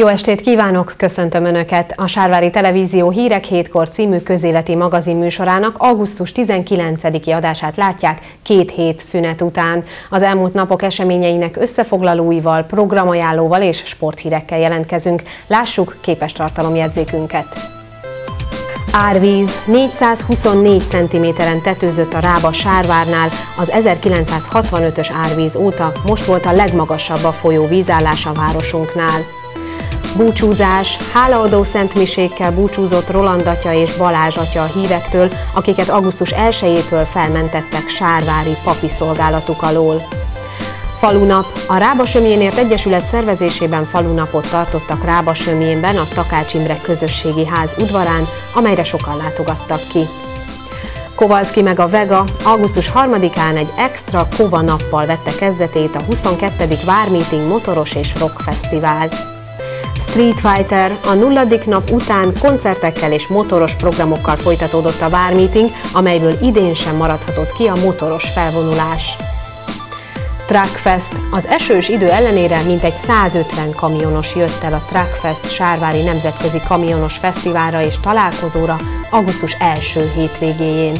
Jó estét kívánok, köszöntöm Önöket! A Sárvári Televízió Hírek hétkor című közéleti magazin műsorának augusztus 19-i adását látják két hét szünet után. Az elmúlt napok eseményeinek összefoglalóival, programajánlóval és sporthírekkel jelentkezünk. Lássuk képes tartalomjegyzékünket. Árvíz 424 cm-en tetőzött a Rába Sárvárnál az 1965-ös árvíz óta, most volt a legmagasabb a folyó vízállás a városunknál. Búcsúzás, hálaadó szentmisékkel búcsúzott Roland atya és Balázs atya a hívektől, akiket augusztus 1-től felmentettek sárvári papi szolgálatuk alól. Falunap. A Rábasömjénért Egyesület szervezésében falunapot tartottak Rábasömjénben a Takács Imre közösségi ház udvarán, amelyre sokan látogattak ki. Kovalszki meg a Vega augusztus 3-án egy extra Kova nappal vette kezdetét a 22. Vármeeting motoros és rock fesztivál. Street Fighter a nulladik nap után koncertekkel és motoros programokkal folytatódott a Vármeeting, amelyből idén sem maradhatott ki a motoros felvonulás. Truckfest. Az esős idő ellenére mintegy 150 kamionos jött el a Truckfest Sárvári Nemzetközi Kamionos Fesztiválra és találkozóra augusztus első hétvégéjén.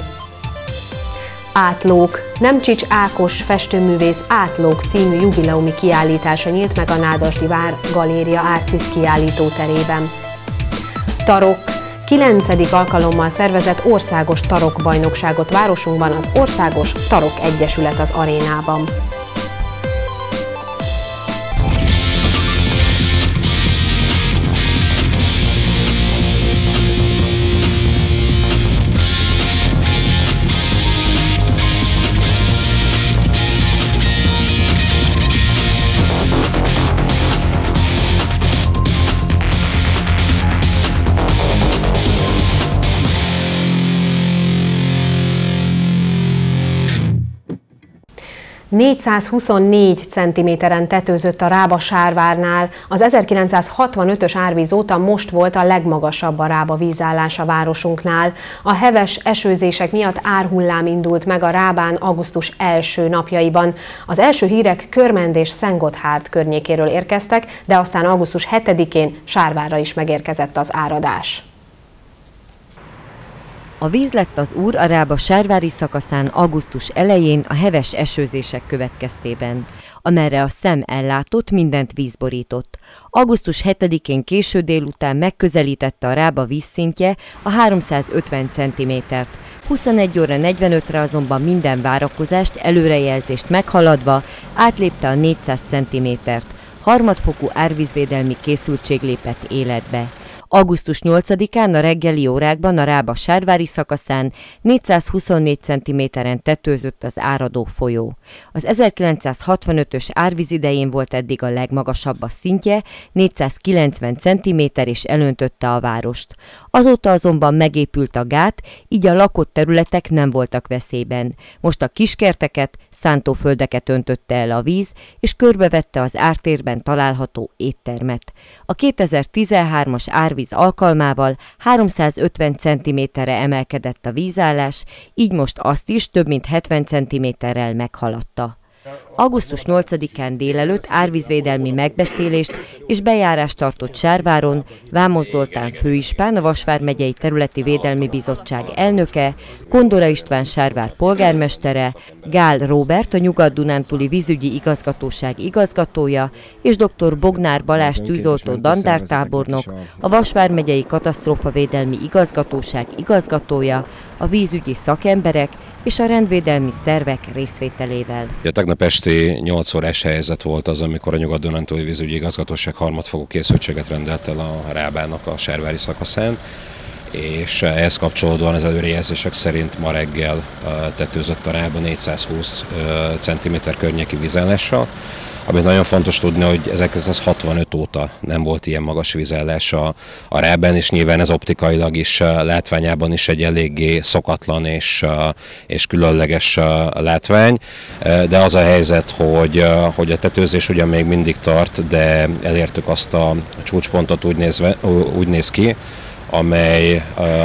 Átlók. Nemcsics Ákos festőművész Átlók című jubileumi kiállítása nyílt meg a Nádasdi Vár Galéria Árcis kiállító terében. Tarok. 9. alkalommal szervezett országos tarokbajnokságot városunkban az Országos Tarok Egyesület az arénában. 424 cm-en tetőzött a Rába Sárvárnál. Az 1965-ös árvíz óta most volt a legmagasabb a Rába vízállás a városunknál. A heves esőzések miatt árhullám indult meg a Rábán augusztus első napjaiban. Az első hírek Körmend és Szentgotthárd környékéről érkeztek, de aztán augusztus 7-én Sárvárra is megérkezett az áradás. A víz lett az úr a Sárvári szakaszán augusztus elején a heves esőzések következtében. Amerre a szem ellátott, mindent vízborított. Augusztus 7-én késő délután megközelítette a Rába vízszintje a 350 cm-t. 21 óra 45-re azonban minden várakozást, előrejelzést meghaladva átlépte a 400 cm-t. Harmadfokú árvízvédelmi készültség lépett életbe. Augusztus 8-án a reggeli órákban a Rába Sárvári szakaszán 424 cm-en tetőzött az áradó folyó. Az 1965-ös árvíz idején volt eddig a legmagasabb a szintje, 490 cm és elöntötte a várost. Azóta azonban megépült a gát, így a lakott területek nem voltak veszélyben. Most a kiskerteket, szántóföldeket öntötte el a víz, és körbevette az ártérben található éttermet. A 2013-as árvíz alkalmával 350 cm-re emelkedett a vízállás, így most azt is több mint 70 cm-rel meghaladta. Augusztus 8-án délelőtt árvízvédelmi megbeszélést és bejárást tartott Sárváron Vámos Zoltán főispán, a Vasvár megyei területi védelmi bizottság elnöke, Kondora István Sárvár polgármestere, Gál Róbert, a Nyugat-Dunántúli vízügyi igazgatóság igazgatója, és dr. Bognár Balázs tűzoltó dandártábornok, a Vasvár megyei katasztrófavédelmi igazgatóság igazgatója, a vízügyi szakemberek és a rendvédelmi szervek részvételével. A tegnap esti 8 órás helyzet volt az, amikor a Nyugat-Dunántúli vízügyi igazgatóság harmadfokú készültséget rendelt el a Rábának a Sárvári szakaszán és ehhez kapcsolódóan az előrejelzések szerint ma reggel tetőzött a rába 420 cm környéki vízállással, amit nagyon fontos tudni, hogy 1965 óta nem volt ilyen magas vízállás a, a Rában, és nyilván ez optikailag is látványában is egy eléggé szokatlan és, és különleges látvány, de az a helyzet, hogy, hogy a tetőzés ugyan még mindig tart, de elértük azt a csúcspontot úgy, nézve, úgy néz ki, amely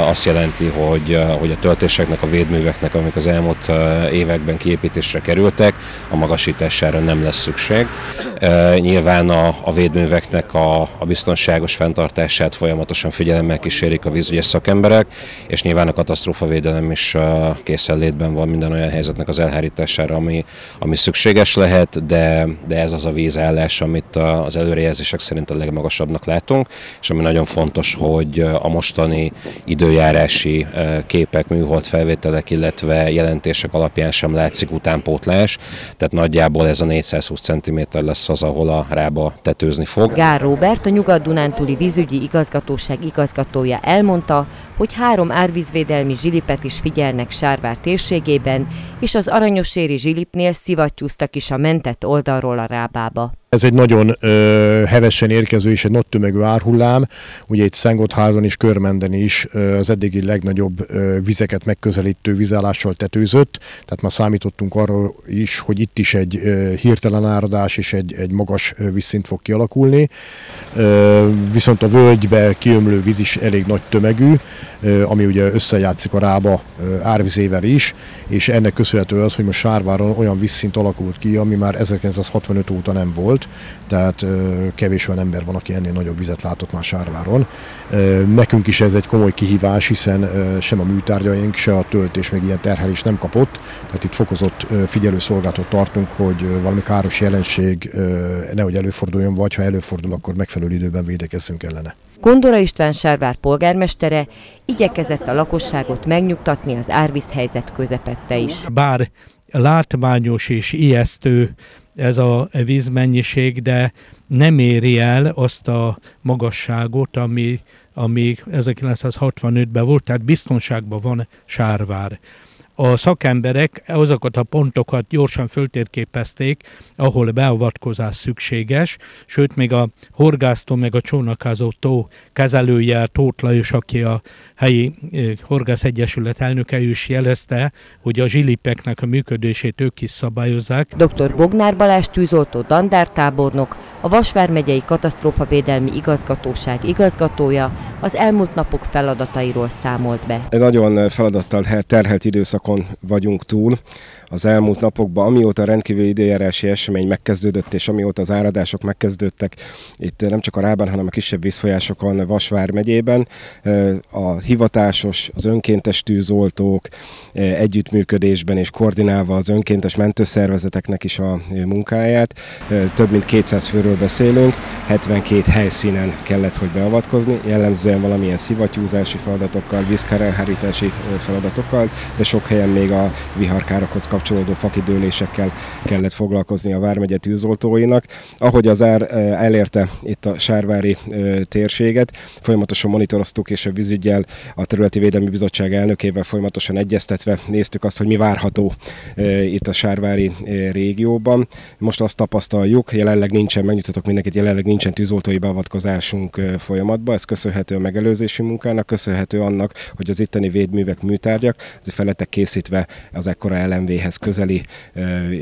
azt jelenti, hogy, hogy a töltéseknek, a védműveknek, amik az elmúlt években kiépítésre kerültek, a magasítására nem lesz szükség. Nyilván a, a védműveknek a, a biztonságos fenntartását folyamatosan figyelemmel kísérik a vízügyes szakemberek, és nyilván a katasztrófavédelem is készenlétben van minden olyan helyzetnek az elhárítására, ami, ami szükséges lehet, de, de ez az a vízállás, amit az előrejelzések szerint a legmagasabbnak látunk, és ami nagyon fontos, hogy a mostani időjárási képek, műhold felvételek, illetve jelentések alapján sem látszik utánpótlás, tehát nagyjából ez a 420 cm lesz az, ahol a rába tetőzni fog. Gár Robert, a Nyugat-Dunántúli vízügyi igazgatóság igazgatója elmondta, hogy három árvízvédelmi zsilipet is figyelnek Sárvár térségében, és az Aranyoséri zsilipnél szivattyúztak is a mentett oldalról a rábába. Ez egy nagyon ö, hevesen érkező és egy nagy tömegű árhullám. Ugye itt Szentgotthárdon és Körmenden is ö, az eddigi legnagyobb ö, vizeket megközelítő vízállással tetőzött. Tehát már számítottunk arra is, hogy itt is egy ö, hirtelen áradás és egy, egy magas vízszint fog kialakulni. Ö, viszont a völgybe kiömlő víz is elég nagy tömegű, ö, ami ugye összejátszik a rába ö, árvizével is, és ennek köszönhető az, hogy most Sárváron olyan vízszint alakult ki, ami már 1965 óta nem volt tehát kevés olyan ember van, aki ennél nagyobb vizet látott már Sárváron. Nekünk is ez egy komoly kihívás, hiszen sem a műtárgyaink, se a töltés még ilyen terhelés nem kapott, tehát itt fokozott figyelőszolgálatot tartunk, hogy valami káros jelenség nehogy előforduljon, vagy ha előfordul, akkor megfelelő időben védekezzünk ellene. Kondora István Sárvár polgármestere igyekezett a lakosságot megnyugtatni az árvízhelyzet közepette is. Bár látványos és ijesztő ez a vízmennyiség, de nem éri el azt a magasságot, ami, ami 1965-ben volt, tehát biztonságban van Sárvár a szakemberek azokat a pontokat gyorsan föltérképezték, ahol beavatkozás szükséges, sőt még a horgásztó meg a csónakázó tó kezelője, Tóth Lajos, aki a helyi Horgász Egyesület elnöke is jelezte, hogy a zsilipeknek a működését ők is szabályozzák. Dr. Bognár Balázs tűzoltó dandártábornok, a Vasvár megyei katasztrófavédelmi igazgatóság igazgatója az elmúlt napok feladatairól számolt be. Egy nagyon feladattal terhelt időszakon vagyunk túl az elmúlt napokban, amióta a rendkívüli időjárási esemény megkezdődött, és amióta az áradások megkezdődtek, itt nem csak a Rában, hanem a kisebb vízfolyásokon Vasvár megyében, a hivatásos, az önkéntes tűzoltók együttműködésben és koordinálva az önkéntes mentőszervezeteknek is a munkáját. Több mint 200 főről beszélünk, 72 helyszínen kellett, hogy beavatkozni, jellemzően valamilyen szivattyúzási feladatokkal, vízkárelhárítási feladatokkal, de sok helyen még a viharkárokhoz kapcsolódó fakidőlésekkel kellett foglalkozni a Vármegye tűzoltóinak. Ahogy az ár elérte itt a Sárvári térséget, folyamatosan monitoroztuk, és a vízügyel a Területi Védelmi Bizottság elnökével folyamatosan egyeztetve néztük azt, hogy mi várható itt a Sárvári régióban. Most azt tapasztaljuk, jelenleg nincsen, megnyugtatok mindenkit, jelenleg nincsen tűzoltói beavatkozásunk folyamatban. Ez köszönhető a megelőzési munkának, köszönhető annak, hogy az itteni védművek, műtárgyak, az felettek készítve az ekkora ellenvéhez vízhez közeli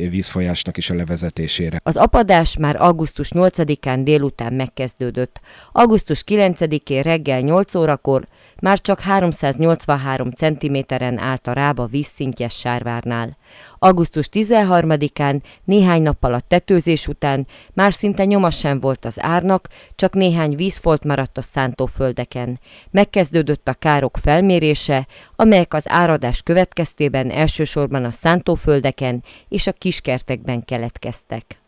vízfolyásnak is a levezetésére. Az apadás már augusztus 8-án délután megkezdődött. Augusztus 9-én reggel 8 órakor már csak 383 cm-en állt a rába vízszintje Sárvárnál. Augusztus 13-án, néhány nappal a tetőzés után már szinte nyoma sem volt az árnak, csak néhány vízfolt maradt a szántóföldeken. Megkezdődött a károk felmérése, amelyek az áradás következtében elsősorban a szántóföldeken és a kiskertekben keletkeztek.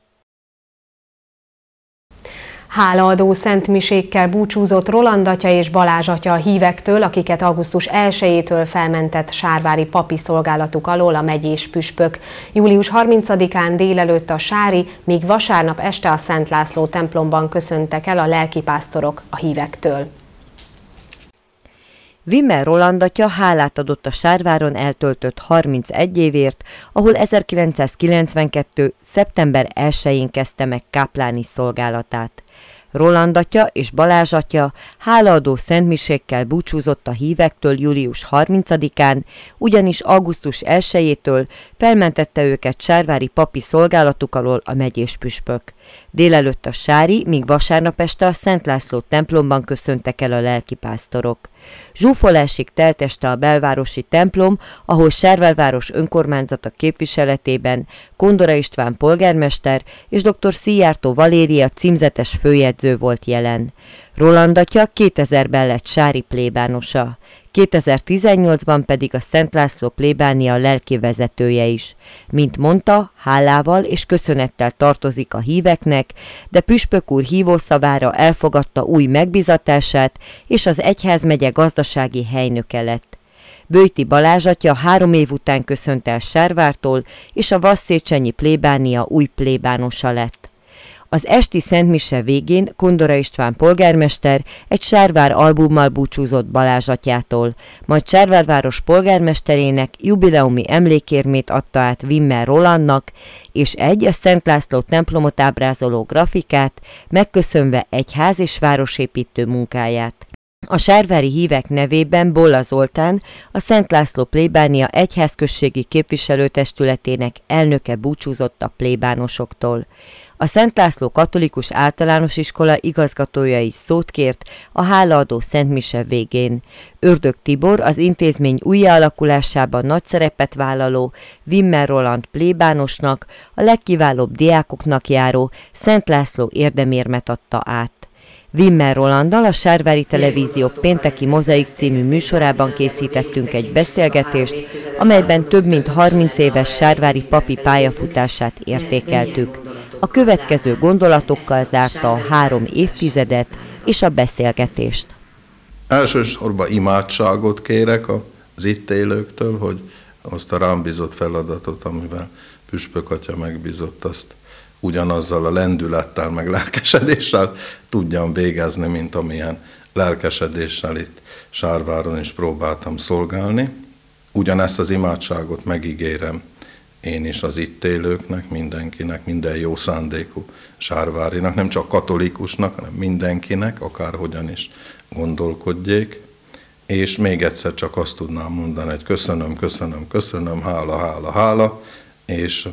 Hálaadó szentmisékkel búcsúzott Roland atya és Balázs atya a hívektől, akiket augusztus 1-től felmentett sárvári papi szolgálatuk alól a megyés püspök. Július 30-án délelőtt a Sári, míg vasárnap este a Szent László templomban köszöntek el a lelkipásztorok a hívektől. Wimmer Roland atya hálát adott a Sárváron eltöltött 31 évért, ahol 1992. szeptember 1-én kezdte meg kápláni szolgálatát. Roland atya és Balázs atya hálaadó szentmisékkel búcsúzott a hívektől július 30-án, ugyanis augusztus 1-től felmentette őket sárvári papi szolgálatuk alól a megyés püspök. Délelőtt a sári, míg vasárnap este a Szent László templomban köszöntek el a lelkipásztorok. Zsúfolásig telteste a belvárosi templom, ahol Servelváros önkormányzata képviseletében Kondora István polgármester és dr. Szijjártó Valéria címzetes főjegyző volt jelen. Roland atya 2000-ben lett Sári plébánosa, 2018-ban pedig a Szent László plébánia lelki vezetője is. Mint mondta, hálával és köszönettel tartozik a híveknek, de Püspök úr hívószavára elfogadta új megbizatását, és az egyházmegye gazdasági helynöke lett. Bőti Balázs atya három év után köszönt el Sárvártól, és a Vasszécsenyi plébánia új plébánosa lett. Az esti Szentmise végén Kondora István polgármester egy Sárvár albummal búcsúzott Balázs atyától, majd Sárvárváros polgármesterének jubileumi emlékérmét adta át Wimmer Rolandnak, és egy a Szent László templomot ábrázoló grafikát, megköszönve egy ház és városépítő munkáját. A sárvári hívek nevében Bolla Zoltán, a Szent László plébánia egyházközségi képviselőtestületének elnöke búcsúzott a plébánosoktól. A Szent László Katolikus Általános Iskola igazgatója is szót kért a hálaadó Szent Mise végén. Ördög Tibor az intézmény újjáalakulásában nagy szerepet vállaló Wimmer Roland plébánosnak, a legkiválóbb diákoknak járó Szent László érdemérmet adta át. Wimmer Rolanddal a Sárvári Televízió pénteki Mozaik című műsorában készítettünk egy beszélgetést, amelyben több mint 30 éves Sárvári papi pályafutását értékeltük. A következő gondolatokkal zárta a három évtizedet és a beszélgetést. Elsősorban imádságot kérek az itt élőktől, hogy azt a rám bizott feladatot, amivel Püspök Atya megbízott, azt ugyanazzal a lendülettel, meg lelkesedéssel tudjam végezni, mint amilyen lelkesedéssel itt Sárváron is próbáltam szolgálni. Ugyanezt az imádságot megígérem én is az itt élőknek, mindenkinek, minden jó szándékú sárvárinak, nem csak katolikusnak, hanem mindenkinek, akárhogyan is gondolkodjék. És még egyszer csak azt tudnám mondani, hogy köszönöm, köszönöm, köszönöm, hála, hála, hála, és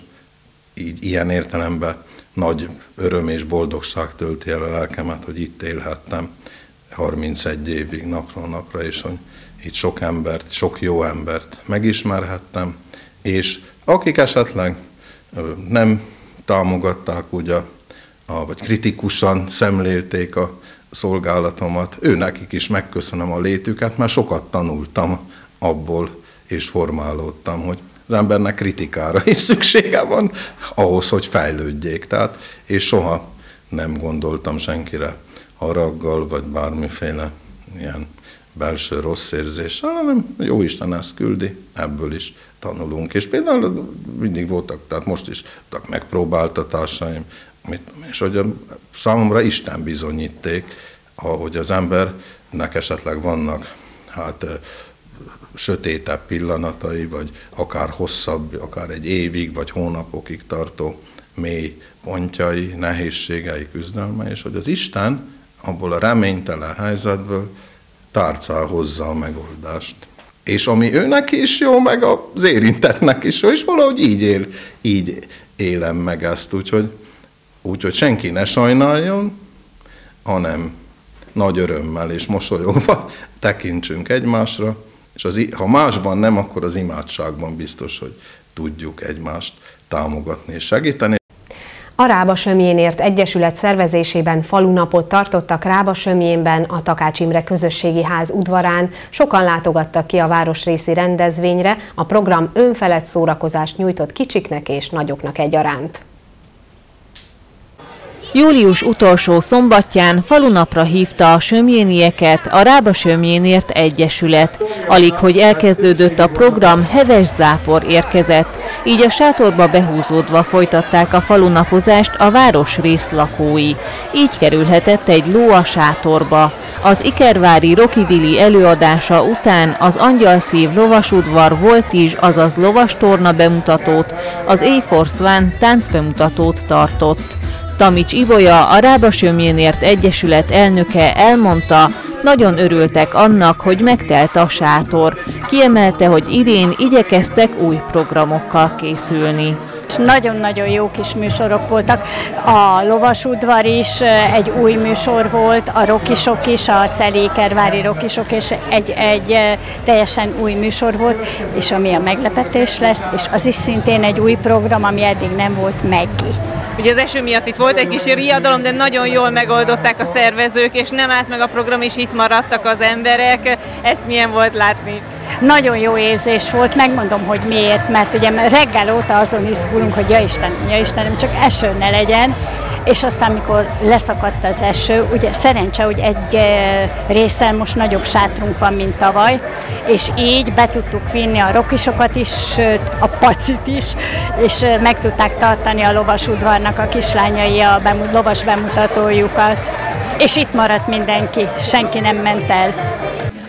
így ilyen értelemben nagy öröm és boldogság tölti el a lelkemet, hogy itt élhettem 31 évig napról napra, és hogy itt sok embert, sok jó embert megismerhettem, és akik esetleg nem támogatták ugye, a, vagy kritikusan szemlélték a szolgálatomat, ő nekik is megköszönöm a létüket, mert sokat tanultam abból, és formálódtam, hogy az embernek kritikára is szüksége van ahhoz, hogy fejlődjék. Tehát, és soha nem gondoltam senkire haraggal, vagy bármiféle ilyen belső rossz érzéssel, hanem jó Isten ezt küldi, ebből is tanulunk. És például mindig voltak, tehát most is voltak megpróbáltatásaim, és hogy a, számomra Isten bizonyíték, ahogy az embernek esetleg vannak hát sötétebb pillanatai, vagy akár hosszabb, akár egy évig, vagy hónapokig tartó mély pontjai, nehézségei, küzdelme, és hogy az Isten abból a reménytelen helyzetből tárcál hozza a megoldást. És ami őnek is jó, meg az érintetnek is jó, és valahogy így, él, így élem meg ezt, úgyhogy, úgyhogy senki ne sajnáljon, hanem nagy örömmel és mosolyogva tekintsünk egymásra, és az, ha másban nem, akkor az imádságban biztos, hogy tudjuk egymást támogatni és segíteni. A Rába Sömjénért Egyesület szervezésében falunapot tartottak Rába Sömjénben, a Takács Imre Közösségi Ház udvarán. Sokan látogattak ki a városrészi rendezvényre, a program önfelett szórakozást nyújtott kicsiknek és nagyoknak egyaránt. Július utolsó szombatján falunapra hívta a sömjénieket a Rába Sömjénért Egyesület. Alig, hogy elkezdődött a program, heves zápor érkezett, így a sátorba behúzódva folytatták a falunapozást a város részlakói. Így kerülhetett egy ló a sátorba. Az Ikervári Rokidili előadása után az Angyalszív lovasudvar volt is, azaz lovastorna bemutatót, az A Force One táncbemutatót tartott. Tamics Ibolya, a Rábasömjénért Egyesület elnöke elmondta, nagyon örültek annak, hogy megtelt a sátor. Kiemelte, hogy idén igyekeztek új programokkal készülni. És nagyon-nagyon jó kis műsorok voltak. A lovasudvar is egy új műsor volt, a rokisok is, a Celékervári rokisok, és egy, egy teljesen új műsor volt, és ami a meglepetés lesz, és az is szintén egy új program, ami eddig nem volt Meggi. Ugye az eső miatt itt volt egy kis riadalom, de nagyon jól megoldották a szervezők, és nem állt meg a program, és itt maradtak az emberek. Ezt milyen volt látni? Nagyon jó érzés volt, megmondom, hogy miért, mert ugye reggel óta azon izgulunk, hogy ja Istenem, ja Istenem, csak eső ne legyen, és aztán, mikor leszakadt az eső, ugye szerencse, hogy egy eh, részen most nagyobb sátrunk van, mint tavaly, és így be tudtuk vinni a rokisokat is, sőt a pacit is, és eh, meg tudták tartani a lovasudvarnak a kislányai a lovas bemutatójukat. És itt maradt mindenki, senki nem ment el.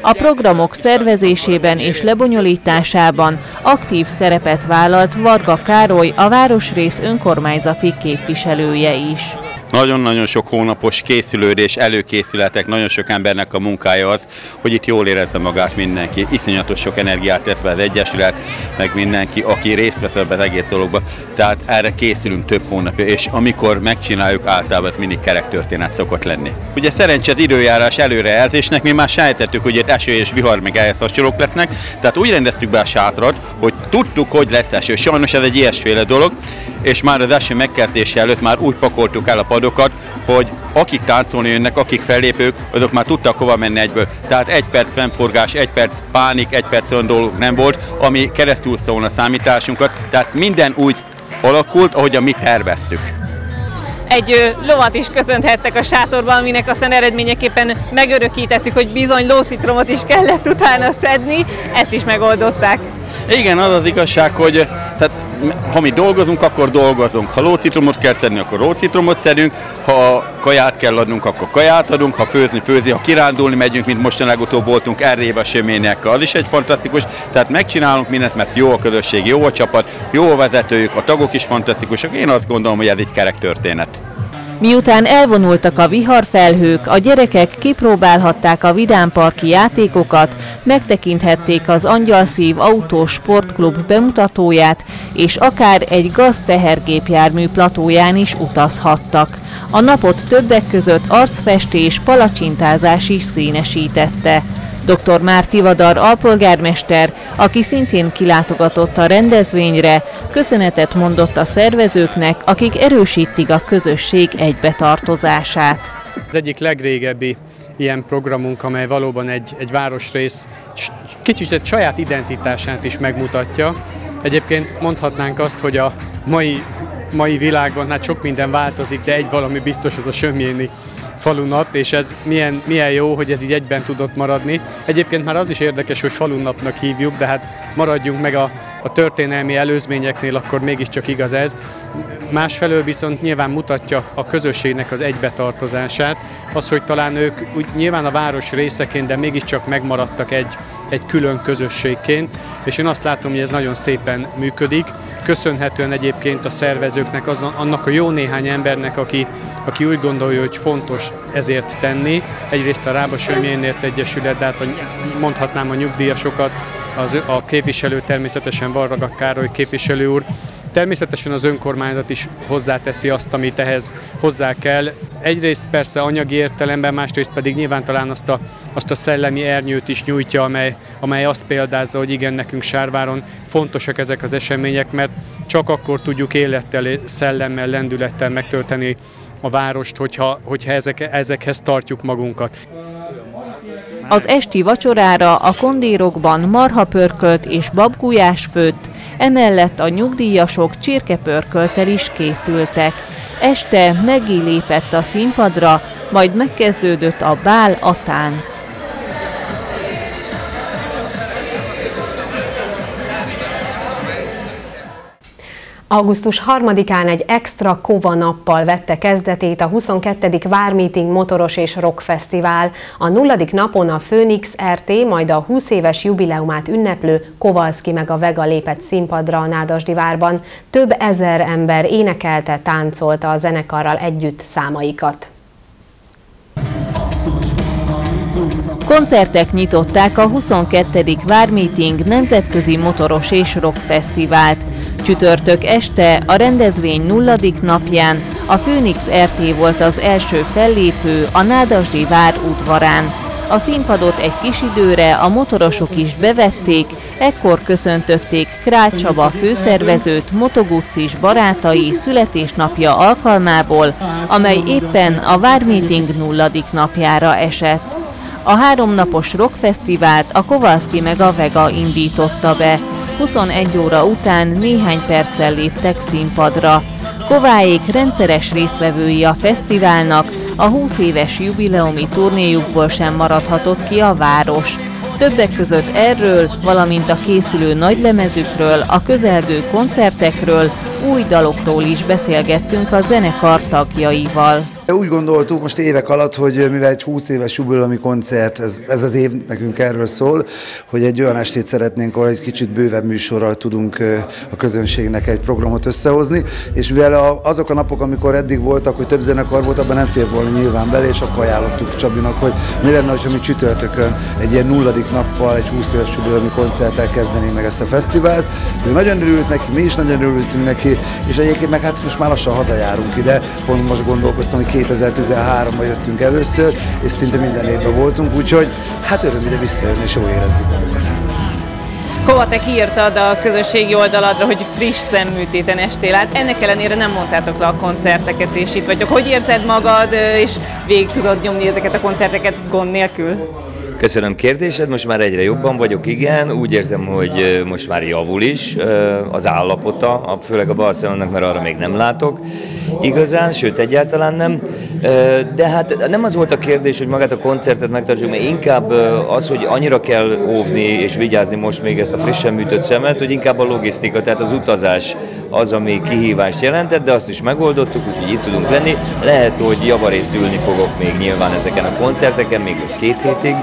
A programok szervezésében és lebonyolításában aktív szerepet vállalt Varga Károly, a városrész önkormányzati képviselője is. Nagyon-nagyon sok hónapos készülődés, előkészületek, nagyon sok embernek a munkája az, hogy itt jól érezze magát mindenki. Iszonyatos sok energiát tesz be az Egyesület, meg mindenki, aki részt vesz ebben az egész dologba. Tehát erre készülünk több hónapja, és amikor megcsináljuk, általában ez mindig kerek történet szokott lenni. Ugye szerencsé az időjárás előrejelzésnek, mi már sejtettük, hogy itt eső és vihar meg ehhez hasonlók lesznek, tehát úgy rendeztük be a sátrat, hogy tudtuk, hogy lesz eső. Sajnos ez egy ilyesféle dolog, és már az eső megkezdése előtt már úgy pakoltuk el a padokat, hogy akik táncolni jönnek, akik fellépők, azok már tudtak hova menni egyből. Tehát egy perc fennforgás, egy perc pánik, egy perc olyan dolog nem volt, ami keresztül volna a számításunkat. Tehát minden úgy alakult, ahogy mi terveztük egy lovat is köszönhettek a sátorban, aminek aztán eredményeképpen megörökítettük, hogy bizony lócitromot is kellett utána szedni, ezt is megoldották. Igen, az az igazság, hogy tehát ha mi dolgozunk, akkor dolgozunk. Ha lócitromot kell szedni, akkor lócitromot szedünk. Ha kaját kell adnunk, akkor kaját adunk. Ha főzni, főzi. Ha kirándulni megyünk, mint most legutóbb voltunk errébe a az is egy fantasztikus. Tehát megcsinálunk mindent, mert jó a közösség, jó a csapat, jó a vezetőjük, a tagok is fantasztikusak. Én azt gondolom, hogy ez egy kerek történet. Miután elvonultak a viharfelhők, a gyerekek kipróbálhatták a vidámparki játékokat, megtekinthették az Angyalszív Autó Sportklub bemutatóját, és akár egy gaztehergépjármű platóján is utazhattak. A napot többek között arcfestés, palacsintázás is színesítette. Dr. Márti Vadar alpolgármester, aki szintén kilátogatott a rendezvényre, köszönetet mondott a szervezőknek, akik erősítik a közösség egybetartozását. Az egyik legrégebbi ilyen programunk, amely valóban egy, egy városrész kicsit egy saját identitását is megmutatja. Egyébként mondhatnánk azt, hogy a mai, mai világban hát sok minden változik, de egy valami biztos, az a sömjéni falunap, és ez milyen, milyen jó, hogy ez így egyben tudott maradni. Egyébként már az is érdekes, hogy falunapnak hívjuk, de hát maradjunk meg a, a történelmi előzményeknél, akkor mégiscsak igaz ez. Másfelől viszont nyilván mutatja a közösségnek az egybetartozását, az, hogy talán ők úgy nyilván a város részeként, de mégiscsak megmaradtak egy, egy külön közösségként, és én azt látom, hogy ez nagyon szépen működik. Köszönhetően egyébként a szervezőknek, az, annak a jó néhány embernek, aki, aki úgy gondolja, hogy fontos ezért tenni. Egyrészt a Rába Sömjénért Egyesület, de hát mondhatnám a nyugdíjasokat, az, a képviselő természetesen Varraga Károly képviselő úr, Természetesen az önkormányzat is hozzáteszi azt, amit ehhez hozzá kell. Egyrészt persze anyagi értelemben, másrészt pedig nyilván talán azt a, azt a szellemi ernyőt is nyújtja, amely, amely azt példázza, hogy igen, nekünk Sárváron fontosak ezek az események, mert csak akkor tudjuk élettel, szellemmel, lendülettel megtölteni a várost, hogyha, hogyha ezek, ezekhez tartjuk magunkat. Az esti vacsorára a kondírokban marhapörkölt és babgulyás főtt, emellett a nyugdíjasok csirkepörköltel is készültek. Este megilépett a színpadra, majd megkezdődött a bál, a tánc. Augusztus 3-án egy extra kova nappal vette kezdetét a 22. Vármeeting motoros és rock fesztivál. A nulladik napon a Phoenix RT, majd a 20 éves jubileumát ünneplő Kovalszki meg a Vega lépett színpadra a Nádasdi várban. Több ezer ember énekelte, táncolta a zenekarral együtt számaikat. Koncertek nyitották a 22. Vármeeting nemzetközi motoros és rock fesztivált. Csütörtök este a rendezvény nulladik napján a Phoenix RT volt az első fellépő a Nádasdi vár udvarán. A színpadot egy kis időre a motorosok is bevették, ekkor köszöntötték Král Csaba főszervezőt Motoguccis barátai születésnapja alkalmából, amely éppen a Vármeeting nulladik napjára esett. A háromnapos rockfesztivált a Kovalszki meg a Vega indította be. 21 óra után néhány perccel léptek színpadra. Kováék rendszeres résztvevői a fesztiválnak, a 20 éves jubileumi turnéjukból sem maradhatott ki a város. Többek között erről, valamint a készülő nagylemezükről, a közelgő koncertekről, új dalokról is beszélgettünk a zenekar tagjaival. Úgy gondoltuk most évek alatt, hogy mivel egy 20 éves jubileumi koncert, ez, ez az év nekünk erről szól, hogy egy olyan estét szeretnénk, ahol egy kicsit bővebb műsorral tudunk a közönségnek egy programot összehozni, és mivel azok a napok, amikor eddig voltak, hogy több zenekar volt, abban nem fér volna nyilván bele, és akkor ajánlottuk Csabinak, hogy mi lenne, ha mi csütörtökön egy ilyen nulladik nappal, egy 20 éves jubileumi koncerttel kezdenénk meg ezt a fesztivált. Ő nagyon örült neki, mi is nagyon örültünk neki, és egyébként meg hát most már lassan hazajárunk ide, pont most gondolkoztam, hogy 2013-ban jöttünk először, és szinte minden évben voltunk, úgyhogy hát öröm ide visszajönni, és jól érezzük magunkat. Kova, te kiírtad a közösségi oldaladra, hogy friss szemműtéten estél át. Ennek ellenére nem mondtátok le a koncerteket, és itt vagytok. Hogy érzed magad, és végig tudod nyomni ezeket a koncerteket gond nélkül? Köszönöm kérdésed, most már egyre jobban vagyok, igen. Úgy érzem, hogy most már javul is az állapota, főleg a Barcelonának, mert arra még nem látok igazán, sőt egyáltalán nem. De hát nem az volt a kérdés, hogy magát a koncertet megtartsuk, mert inkább az, hogy annyira kell óvni és vigyázni most még ezt a frissen műtött szemet, hogy inkább a logisztika, tehát az utazás az, ami kihívást jelentett, de azt is megoldottuk, úgyhogy itt tudunk lenni. Lehet, hogy javarészt ülni fogok még nyilván ezeken a koncerteken, még egy két hétig,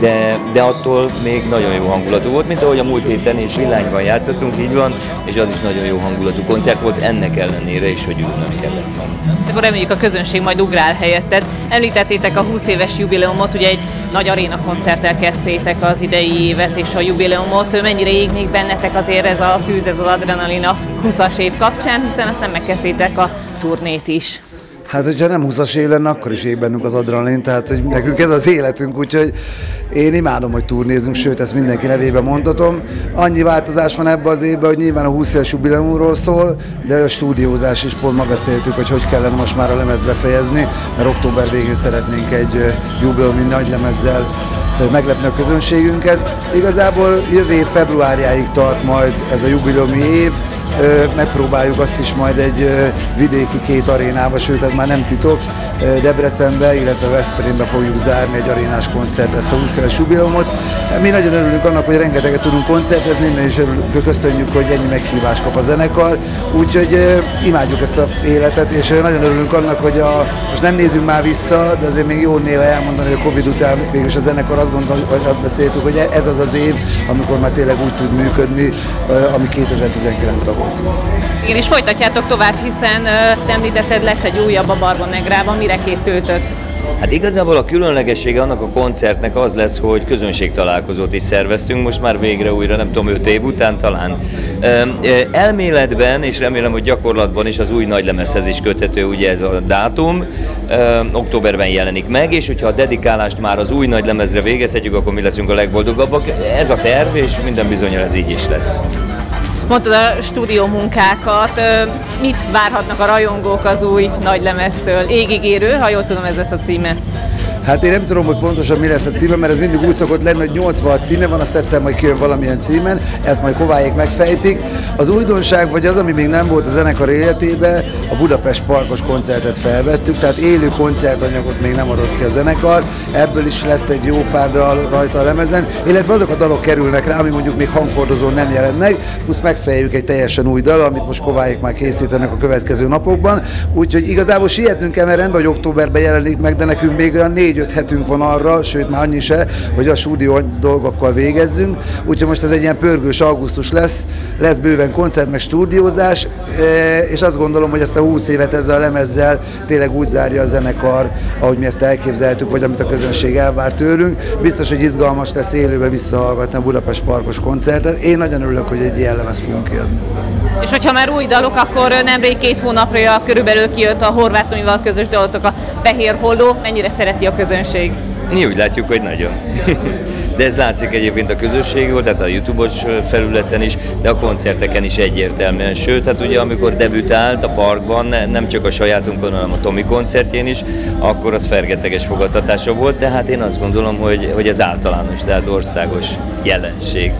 de, de attól még nagyon jó hangulatú volt, mint ahogy a múlt héten is villányban játszottunk, így van, és az is nagyon jó hangulatú koncert volt, ennek ellenére is, hogy ülnöm kellett volna. Akkor reméljük a közönség majd ugrál helyetted. Említettétek a 20 éves jubileumot, ugye egy nagy aréna koncerttel kezdtétek az idei évet és a jubileumot. Mennyire ég még bennetek azért ez a tűz, ez az adrenalina 20-as év kapcsán, hiszen aztán megkezdtétek a turnét is. Hát, hogyha nem 20-as év lenne, akkor is ég bennünk az adrenalin, tehát hogy nekünk ez az életünk, úgyhogy én imádom, hogy turnézünk, sőt, ezt mindenki nevében mondhatom. Annyi változás van ebbe az évben, hogy nyilván a 20 éves jubileumról szól, de a stúdiózás is pont ma beszéltük, hogy hogy kellene most már a lemezt befejezni, mert október végén szeretnénk egy jubileumi nagy lemezzel meglepni a közönségünket. Igazából jövő év februárjáig tart majd ez a jubileumi év, megpróbáljuk azt is majd egy vidéki két arénába, sőt ez már nem titok, Debrecenbe, illetve Veszprémbe fogjuk zárni egy arénás koncert ezt a 20 éves jubileumot. Mi nagyon örülünk annak, hogy rengeteget tudunk koncertezni, innen is örülünk, köszönjük, hogy ennyi meghívást kap a zenekar, úgyhogy imádjuk ezt az életet, és nagyon örülünk annak, hogy a, most nem nézünk már vissza, de azért még jó néha elmondani, hogy a Covid után végül a zenekar azt gondol, hogy azt beszéltük, hogy ez az az év, amikor már tényleg úgy tud működni, ami 2019-ben volt. Igen, és folytatjátok tovább, hiszen uh, említetted, lesz egy újabb a Barbonegrában, mire készültök? Hát igazából a különlegessége annak a koncertnek az lesz, hogy közönség találkozót is szerveztünk, most már végre újra, nem tudom, 5 év után talán. Elméletben, és remélem, hogy gyakorlatban is az új nagylemezhez is köthető ugye ez a dátum, októberben jelenik meg, és hogyha a dedikálást már az új nagylemezre végezhetjük, akkor mi leszünk a legboldogabbak. Ez a terv, és minden bizonyal ez így is lesz mondtad a stúdió munkákat, mit várhatnak a rajongók az új nagylemeztől? Égigérő, ha jól tudom, ez lesz a címe. Hát én nem tudom, hogy pontosan mi lesz a címe, mert ez mindig úgy szokott lenni, hogy 86 címe van, azt egyszer majd kijön valamilyen címen, ezt majd kovályék megfejtik. Az újdonság, vagy az, ami még nem volt a zenekar életében, a Budapest Parkos koncertet felvettük, tehát élő koncertanyagot még nem adott ki a zenekar, ebből is lesz egy jó pár dal rajta a lemezen, illetve azok a dalok kerülnek rá, ami mondjuk még hangfordozón nem jelent meg, plusz megfejjük egy teljesen új dal, amit most kovályék már készítenek a következő napokban, úgyhogy igazából sietnünk kell, mert rendben, hogy októberben jelenik meg, de nekünk még olyan négy-öt hetünk van arra, sőt már annyi se, hogy a stúdió dolgokkal végezzünk. Úgyhogy most ez egy ilyen pörgős augusztus lesz, lesz bőven koncert, meg stúdiózás, e, és azt gondolom, hogy ezt a 20 évet ezzel a lemezzel tényleg úgy zárja a zenekar, ahogy mi ezt elképzeltük, vagy amit a közönség elvár tőlünk. Biztos, hogy izgalmas lesz élőbe visszahallgatni a Budapest Parkos koncertet. Én nagyon örülök, hogy egy ilyen lemez fogunk kiadni. És hogyha már új dalok, akkor nemrég két hónapra körülbelül kijött a horvát Tomival közös dalotok a Fehér Holló. Mennyire szereti a közönség? Mi úgy látjuk, hogy nagyon. de ez látszik egyébként a közösségből, tehát a YouTube-os felületen is, de a koncerteken is egyértelműen. Sőt, hát ugye amikor debütált a parkban, nem csak a sajátunkon, hanem a Tomi koncertjén is, akkor az fergeteges fogadtatása volt, de hát én azt gondolom, hogy, hogy ez általános, tehát országos jelenség.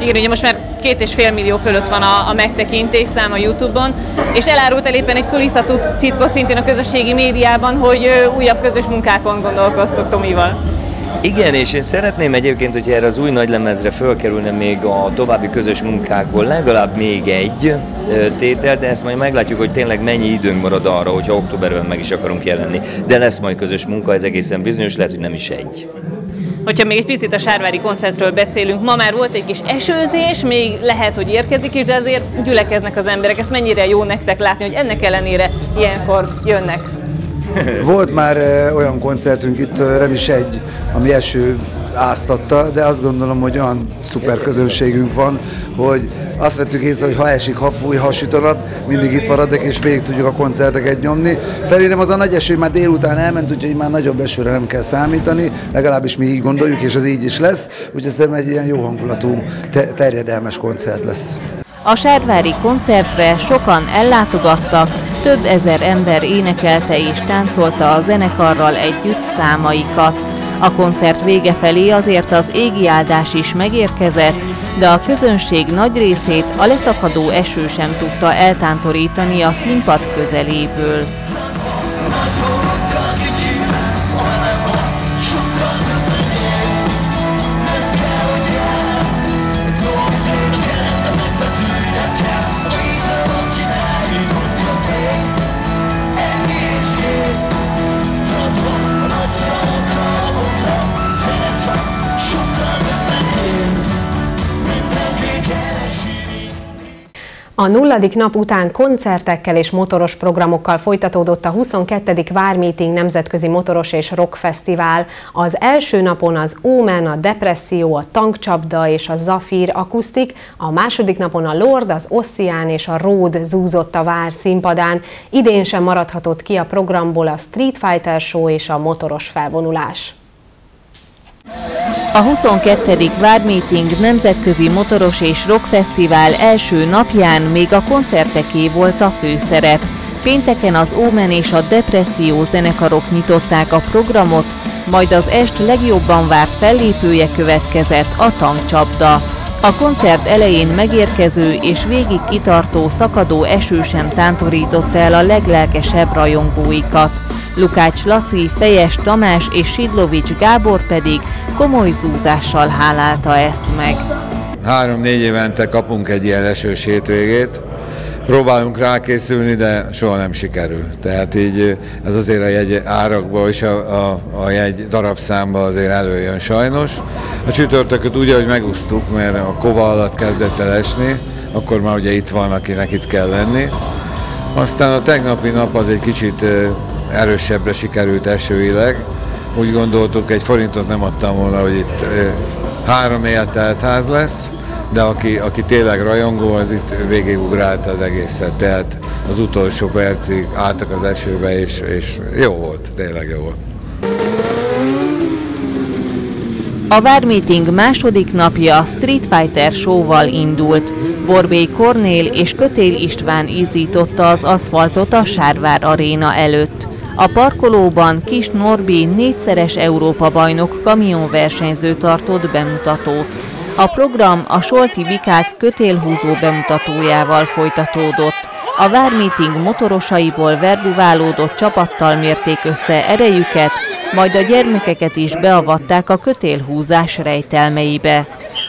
Igen, ugye most már két és fél millió fölött van a, a megtekintés szám a Youtube-on, és elárult el éppen egy kulisszatut titkot szintén a közösségi médiában, hogy újabb közös munkákon gondolkoztok Tomival. Igen, és én szeretném egyébként, hogy erre az új nagylemezre fölkerülne még a további közös munkákból legalább még egy tétel, de ezt majd meglátjuk, hogy tényleg mennyi időnk marad arra, hogyha októberben meg is akarunk jelenni. De lesz majd közös munka, ez egészen bizonyos, lehet, hogy nem is egy. Hogyha még egy picit a Sárvári koncertről beszélünk, ma már volt egy kis esőzés, még lehet, hogy érkezik is, de azért gyülekeznek az emberek. Ezt mennyire jó nektek látni, hogy ennek ellenére ilyenkor jönnek? Volt már olyan koncertünk itt, nem is egy, ami eső áztatta, de azt gondolom, hogy olyan szuper közönségünk van, hogy azt vettük észre, hogy ha esik, ha fúj, ha süt a nap, mindig itt maradok, és végig tudjuk a koncerteket nyomni. Szerintem az a nagy eső már délután elment, úgyhogy már nagyobb esőre nem kell számítani, legalábbis mi így gondoljuk, és az így is lesz, úgyhogy szerintem egy ilyen jó hangulatú, terjedelmes koncert lesz. A Sárvári koncertre sokan ellátogattak, több ezer ember énekelte és táncolta a zenekarral együtt számaikat. A koncert vége felé azért az égi áldás is megérkezett, de a közönség nagy részét a leszakadó eső sem tudta eltántorítani a színpad közeléből. A nulladik nap után koncertekkel és motoros programokkal folytatódott a 22. Vármeeting Nemzetközi Motoros és Rock Fesztivál. Az első napon az Ómen, a Depresszió, a Tankcsapda és a Zafír akusztik, a második napon a Lord, az Ossian és a Ród zúzott a vár színpadán. Idén sem maradhatott ki a programból a Street Fighter Show és a motoros felvonulás. A 22. Vármeeting Nemzetközi Motoros és Rockfesztivál első napján még a koncerteké volt a főszerep. Pénteken az Ómen és a Depresszió zenekarok nyitották a programot, majd az est legjobban várt fellépője következett a tankcsapda. A koncert elején megérkező és végig kitartó szakadó eső sem tántorította el a leglelkesebb rajongóikat. Lukács Laci, Fejes Tamás és Sidlovics Gábor pedig komoly zúzással hálálta ezt meg. Három-négy évente kapunk egy ilyen esős hétvégét, próbálunk rákészülni, de soha nem sikerül. Tehát így ez azért a jegy árakba és a, a, a jegy darabszámba azért előjön sajnos. A csütörtököt úgy, hogy megúsztuk, mert a kova alatt kezdett el esni, akkor már ugye itt van, akinek itt kell lenni. Aztán a tegnapi nap az egy kicsit erősebbre sikerült esőileg. Úgy gondoltuk, egy forintot nem adtam volna, hogy itt három éltelt ház lesz, de aki, aki tényleg rajongó, az itt végigugrálta az egészet. Tehát az utolsó percig álltak az esőbe, és, és jó volt, tényleg jó volt. A Vármeeting második napja Street Fighter show-val indult. Borbély Kornél és Kötél István ízította az aszfaltot a Sárvár aréna előtt. A parkolóban Kis Norbi négyszeres Európa-bajnok kamionversenyző tartott bemutatót. A program a Solti Bikák kötélhúzó bemutatójával folytatódott. A Vármeeting motorosaiból verbuválódott csapattal mérték össze erejüket, majd a gyermekeket is beavatták a kötélhúzás rejtelmeibe.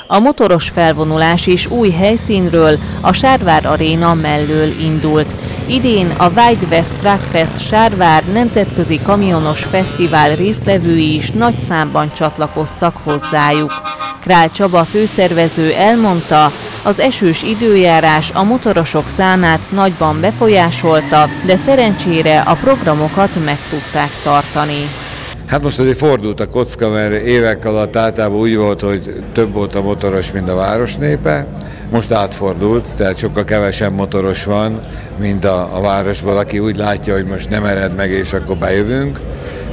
A motoros felvonulás is új helyszínről, a Sárvár Aréna mellől indult. Idén a Wide West Truckfest Sárvár Nemzetközi Kamionos Fesztivál résztvevői is nagy számban csatlakoztak hozzájuk. Král Csaba főszervező elmondta, az esős időjárás a motorosok számát nagyban befolyásolta, de szerencsére a programokat meg tudták tartani. Hát most azért fordult a kocka, mert évek alatt általában úgy volt, hogy több volt a motoros, mint a város népe. Most átfordult, tehát sokkal kevesebb motoros van, mint a, a városból, aki úgy látja, hogy most nem ered meg, és akkor bejövünk.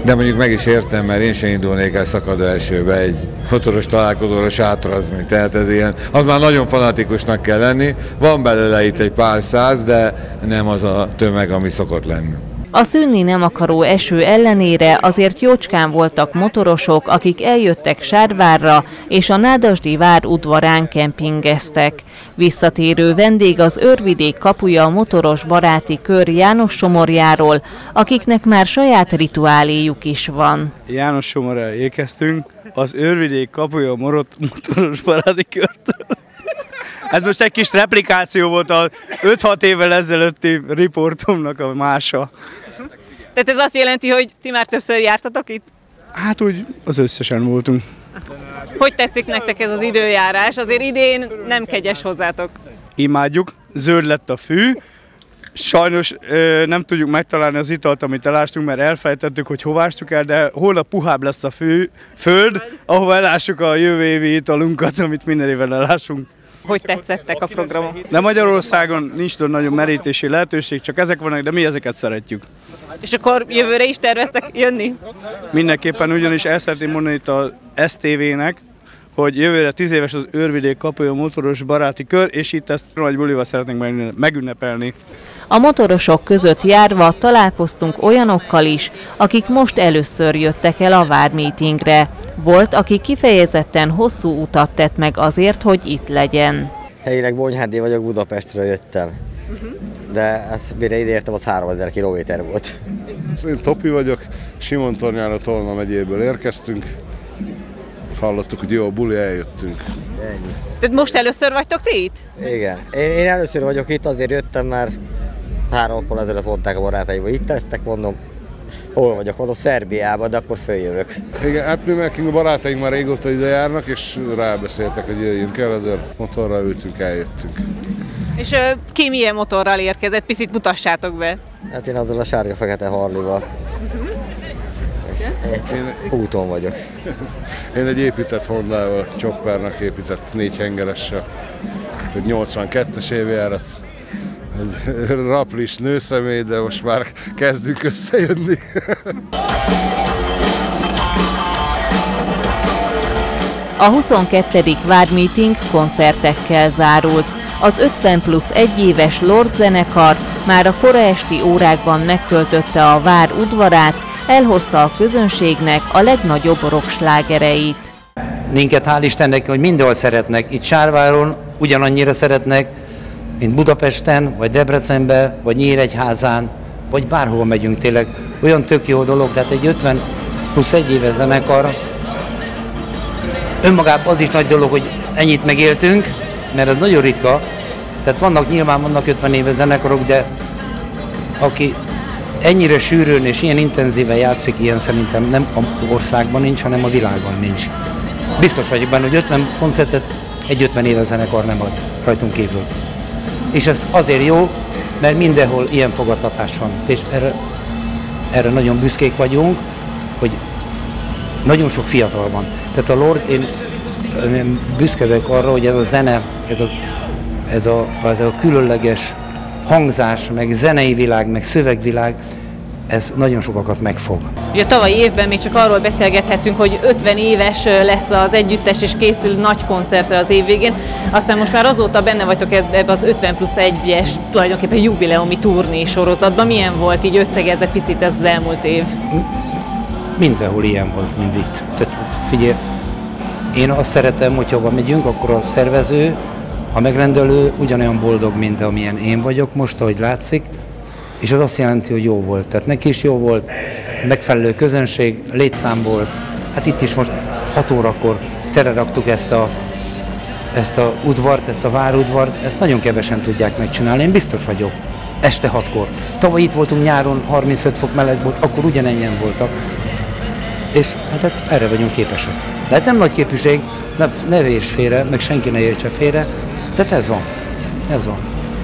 De mondjuk meg is értem, mert én sem indulnék el szakadó esőbe egy motoros találkozóra sátrazni. Tehát ez ilyen, az már nagyon fanatikusnak kell lenni. Van belőle itt egy pár száz, de nem az a tömeg, ami szokott lenni. A szűnni nem akaró eső ellenére azért jócskán voltak motorosok, akik eljöttek Sárvárra és a Nádasdi vár udvarán kempingeztek. Visszatérő vendég az Örvidék kapuja a motoros baráti kör János Somorjáról, akiknek már saját rituáléjuk is van. János Somorjára érkeztünk, az Örvidék kapuja a motoros baráti körtől. Ez most egy kis replikáció volt a 5-6 évvel ezelőtti riportomnak a mása. Tehát ez azt jelenti, hogy ti már többször jártatok itt? Hát úgy az összesen voltunk. Hogy tetszik nektek ez az időjárás? Azért idén nem kegyes hozzátok. Imádjuk, zöld lett a fű, Sajnos ö, nem tudjuk megtalálni az italt, amit elástunk, mert elfejtettük, hogy hová ástuk el, de holnap puhább lesz a fő, föld, ahova elássuk a jövő évi italunkat, amit minden évvel elásunk. Hogy tetszettek a programok? De Magyarországon nincs túl nagyon merítési lehetőség, csak ezek vannak, de mi ezeket szeretjük. És akkor jövőre is terveztek jönni? Mindenképpen ugyanis ezt szeretném mondani itt a STV-nek, hogy jövőre 10 éves az Őrvidék kapuja motoros baráti kör, és itt ezt nagy bulival szeretnénk megünnepelni. A motorosok között járva találkoztunk olyanokkal is, akik most először jöttek el a vármeetingre. Volt, aki kifejezetten hosszú utat tett meg azért, hogy itt legyen. Helyileg Bonyhádi vagyok, Budapestről jöttem. De ezt mire ide értem, az 3000 km volt. Én Topi vagyok, Simon Tornyára Tolna megyéből érkeztünk. Hallottuk, hogy jó a buli, eljöttünk. Ennyi. Tehát most először vagytok ti itt? Igen. Én, én először vagyok itt, azért jöttem, mert három nappal ezelőtt mondták a barátaim, hogy itt tesztek, mondom, hol vagyok, mondom, Szerbiában, de akkor följövök. Igen, hát mi nekünk a barátaink már régóta ide járnak, és rábeszéltek, hogy jöjjünk el, ezért motorra ültünk, eljöttünk. És ö, ki milyen motorral érkezett? Picit mutassátok be. Hát én azzal a sárga-fekete Harlival. Én úton vagyok. Én egy épített Hondával, Choppernak épített négy hengeressel, egy 82-es évjárat. Egy raplis nőszemély, de most már kezdünk összejönni. A 22. vármeeting koncertekkel zárult. Az 50 plusz egy éves Lord zenekar már a kora esti órákban megtöltötte a vár udvarát, elhozta a közönségnek a legnagyobb rockslágereit. Minket hál' Istennek, hogy mindenhol szeretnek, itt Sárváron ugyanannyira szeretnek, mint Budapesten, vagy Debrecenbe, vagy Nyíregyházán, vagy bárhova megyünk tényleg. Olyan tök jó dolog, tehát egy 50 plusz egy éves zenekar, önmagában az is nagy dolog, hogy ennyit megéltünk, mert ez nagyon ritka. Tehát vannak, nyilván vannak 50 éves zenekarok, de aki ennyire sűrűn és ilyen intenzíven játszik, ilyen szerintem nem a országban nincs, hanem a világon nincs. Biztos vagyok benne, hogy 50 koncertet egy 50 éves zenekar nem ad rajtunk kívül. És ez azért jó, mert mindenhol ilyen fogadtatás van. És erre, erre nagyon büszkék vagyunk, hogy nagyon sok fiatal van. Tehát a Lord, én, én büszke vagyok arra, hogy ez a zene, ez a, ez a, ez a különleges hangzás, meg zenei világ, meg szövegvilág, ez nagyon sokakat megfog. Ugye tavalyi évben még csak arról beszélgethettünk, hogy 50 éves lesz az együttes, és készül nagy koncertre az év végén. Aztán most már azóta benne vagytok ebbe az 50 plusz 1-es tulajdonképpen jubileumi turné sorozatban. Milyen volt így összegezve picit ez az elmúlt év? Mindenhol ilyen volt, mind itt. Tehát figyelj, én azt szeretem, hogy hova megyünk, akkor a szervező, a megrendelő ugyanolyan boldog, mint amilyen én vagyok most, ahogy látszik, és az azt jelenti, hogy jó volt. Tehát neki is jó volt, megfelelő közönség, létszám volt. Hát itt is most 6 órakor tereraktuk ezt a, ezt a udvart, ezt a várudvart, ezt nagyon kevesen tudják megcsinálni, én biztos vagyok. Este 6-kor. Tavaly itt voltunk nyáron, 35 fok meleg volt, akkor ugyanennyien voltak. És hát, hát erre vagyunk képesek. De hát nem nagy képűség, ne, ne félre, meg senki ne értse félre, tehát ez van. Ez van.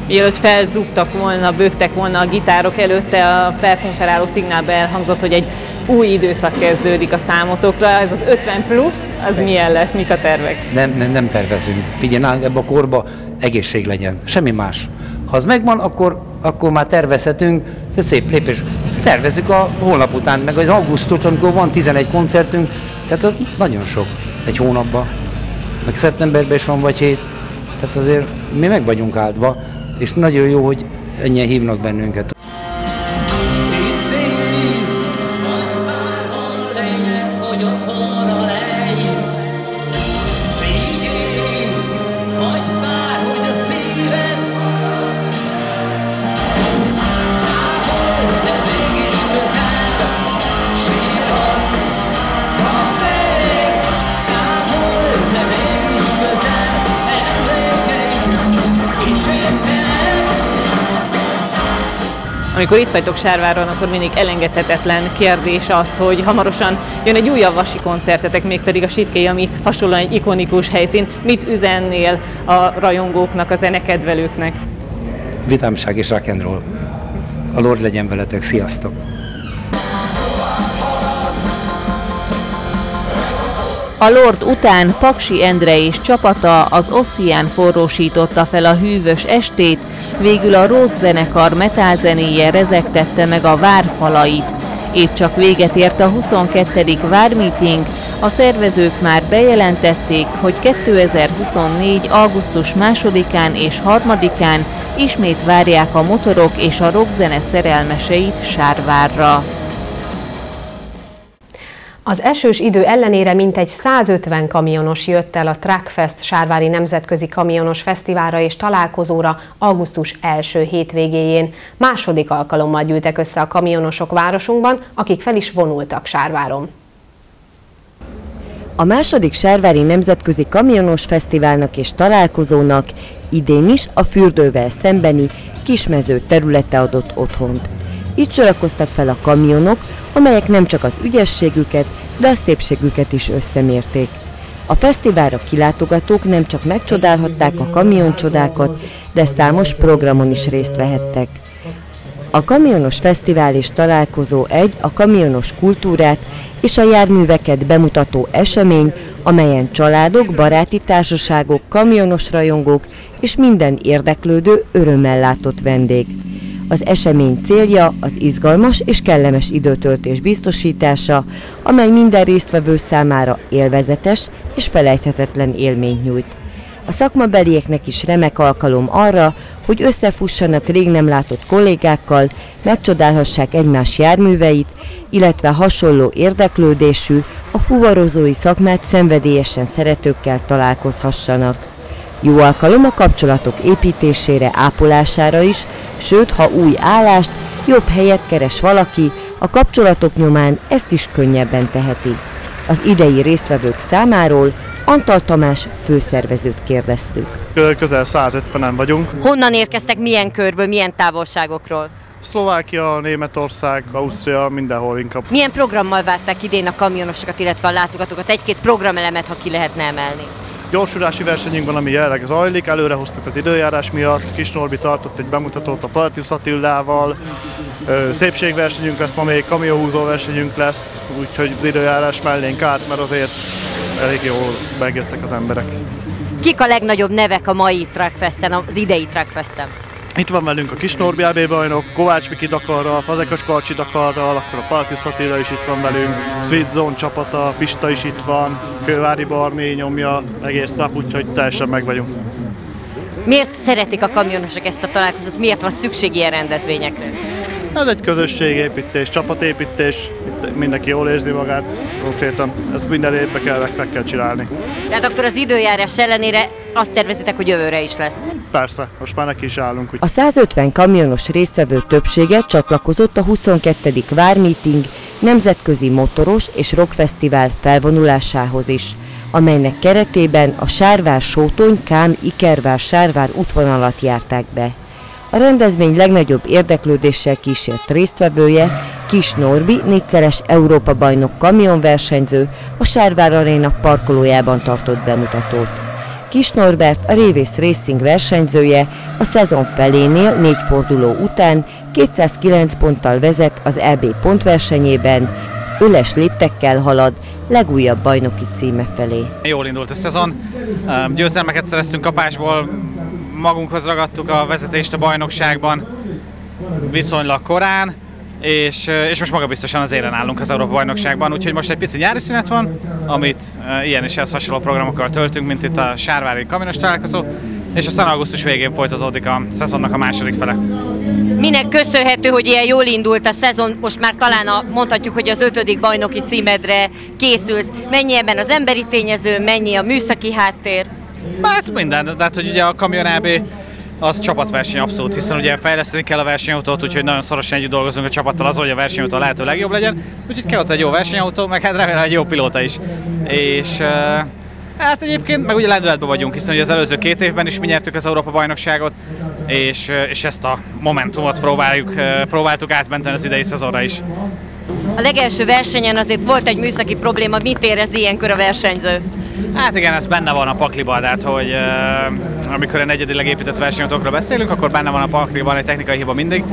Mielőtt felzúgtak volna, bőgtek volna a gitárok előtte, a felkonferáló szignálba elhangzott, hogy egy új időszak kezdődik a számotokra, ez az 50 plusz, az milyen lesz, mik a tervek? Nem, nem, nem tervezünk. Figyelj, nálunk ebbe a korba egészség legyen, semmi más. Ha az megvan, akkor, akkor már tervezhetünk, de szép lépés. Tervezzük a holnap után, meg az augusztus, amikor van 11 koncertünk, tehát az nagyon sok egy hónapban. Meg szeptemberben is van vagy hét, tehát azért mi meg vagyunk áldva, és nagyon jó, hogy ennyien hívnak bennünket. Amikor itt vagytok Sárváron, akkor mindig elengedhetetlen kérdés az, hogy hamarosan jön egy újabb vasi koncertetek, mégpedig a Sitkei, ami hasonlóan egy ikonikus helyszín. Mit üzennél a rajongóknak, a zenekedvelőknek? Vitámság és rock and roll. A Lord legyen veletek, sziasztok! A Lord után Paksi Endre és csapata az Ossian forrósította fel a hűvös estét, végül a Róz zenekar metálzenéje rezegtette meg a várfalait. Épp csak véget ért a 22. vármeeting, a szervezők már bejelentették, hogy 2024. augusztus 2-án és 3-án ismét várják a motorok és a rockzene szerelmeseit Sárvárra. Az esős idő ellenére mintegy 150 kamionos jött el a Trackfest Sárvári Nemzetközi Kamionos Fesztiválra és találkozóra augusztus első hétvégéjén. Második alkalommal gyűltek össze a kamionosok városunkban, akik fel is vonultak Sárváron. A második Sárvári Nemzetközi Kamionos Fesztiválnak és találkozónak idén is a fürdővel szembeni kismező területe adott otthont. Itt sorakoztak fel a kamionok, amelyek nem csak az ügyességüket, de a szépségüket is összemérték. A fesztiválra kilátogatók nem csak megcsodálhatták a kamioncsodákat, de számos programon is részt vehettek. A Kamionos Fesztivál és találkozó egy a kamionos kultúrát és a járműveket bemutató esemény, amelyen családok, baráti társaságok, kamionos rajongók és minden érdeklődő örömmel látott vendég. Az esemény célja az izgalmas és kellemes időtöltés biztosítása, amely minden résztvevő számára élvezetes és felejthetetlen élményt nyújt. A szakmabelieknek is remek alkalom arra, hogy összefussanak rég nem látott kollégákkal, megcsodálhassák egymás járműveit, illetve hasonló érdeklődésű, a fuvarozói szakmát szenvedélyesen szeretőkkel találkozhassanak. Jó alkalom a kapcsolatok építésére, ápolására is, sőt, ha új állást, jobb helyet keres valaki, a kapcsolatok nyomán ezt is könnyebben teheti. Az idei résztvevők számáról Antal Tamás főszervezőt kérdeztük. Közel 150-en vagyunk. Honnan érkeztek, milyen körből, milyen távolságokról? Szlovákia, Németország, Ausztria, mindenhol inkább. Milyen programmal várták idén a kamionosokat, illetve a látogatókat? Egy-két programelemet, ha ki lehetne emelni gyorsulási versenyünk van, ami jelenleg zajlik, előre hoztuk az időjárás miatt, Kis Norbi tartott egy bemutatót a Palatius Attillával, szépségversenyünk lesz, ma még kamionhúzó versenyünk lesz, úgyhogy az időjárás mellénk át, mert azért elég jól megjöttek az emberek. Kik a legnagyobb nevek a mai Trackfesten, az idei Trackfesten? Itt van velünk a Kis Norbi AB bajnok, Kovács Miki Dakarral, Fazekas Karcsi Dakarral, akkor a Palatius Attila is itt van velünk, Sweet Zone csapata, Pista is itt van, Kővári Barné nyomja egész nap, úgyhogy teljesen meg vagyunk. Miért szeretik a kamionosok ezt a találkozót? Miért van szükség ilyen rendezvényekre? Ez egy közösségépítés, csapatépítés, itt mindenki jól érzi magát konkrétan. Ezt minden évben kell, meg kell csinálni. Tehát akkor az időjárás ellenére azt tervezitek, hogy jövőre is lesz? Persze, most már neki is állunk. Úgy. A 150 kamionos résztvevő többsége csatlakozott a 22. Vármeeting nemzetközi motoros és rockfesztivál felvonulásához is amelynek keretében a Sárvár Sótony Kám Ikervár Sárvár útvonalat járták be. A rendezvény legnagyobb érdeklődéssel kísért résztvevője Kis Norbi, négyszeres Európa-bajnok kamionversenyző, a Sárvár Aréna parkolójában tartott bemutatót. Kis Norbert, a Révész Racing versenyzője, a szezon felénél négy forduló után 209 ponttal vezet az EB pontversenyében, öles léptekkel halad legújabb bajnoki címe felé. Jól indult a szezon, győzelmeket szereztünk kapásból, magunkhoz ragadtuk a vezetést a bajnokságban viszonylag korán, és, és most magabiztosan az élen állunk az Európa bajnokságban, úgyhogy most egy pici nyári szünet van, amit ilyen és ez hasonló programokkal töltünk, mint itt a Sárvári kaminos találkozó, és aztán augusztus végén folytatódik a szezonnak a második fele. Minek köszönhető, hogy ilyen jól indult a szezon, most már talán a, mondhatjuk, hogy az ötödik bajnoki címedre készülsz. Mennyi ebben az emberi tényező, mennyi a műszaki háttér? Hát minden, de hát hogy ugye a Kamion AB az csapatverseny abszolút, hiszen ugye fejleszteni kell a versenyautót, úgyhogy nagyon szorosan együtt dolgozunk a csapattal az, hogy a versenyautó lehető legjobb legyen, úgyhogy kell az egy jó versenyautó, meg hát remélem egy jó pilóta is. És Hát egyébként meg ugye lendületben vagyunk, hiszen ugye az előző két évben is mi nyertük az Európa bajnokságot, és, és ezt a momentumot próbáljuk, próbáltuk átmenteni az idei szezonra is. A legelső versenyen azért volt egy műszaki probléma, mit érez ilyenkor a versenyző? Hát igen, ez benne van a pakliban, tehát hogy uh, amikor a negyedileg épített versenyautókról beszélünk, akkor benne van a pakliban egy technikai hiba mindig,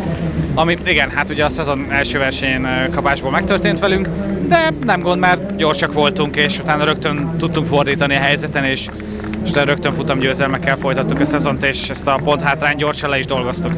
ami igen, hát ugye a szezon első versenyén kapásból megtörtént velünk, de nem gond, mert gyorsak voltunk, és utána rögtön tudtunk fordítani a helyzeten, és, és rögtön futam győzelmekkel folytattuk a szezont, és ezt a pont hátrány gyorsan le is dolgoztuk.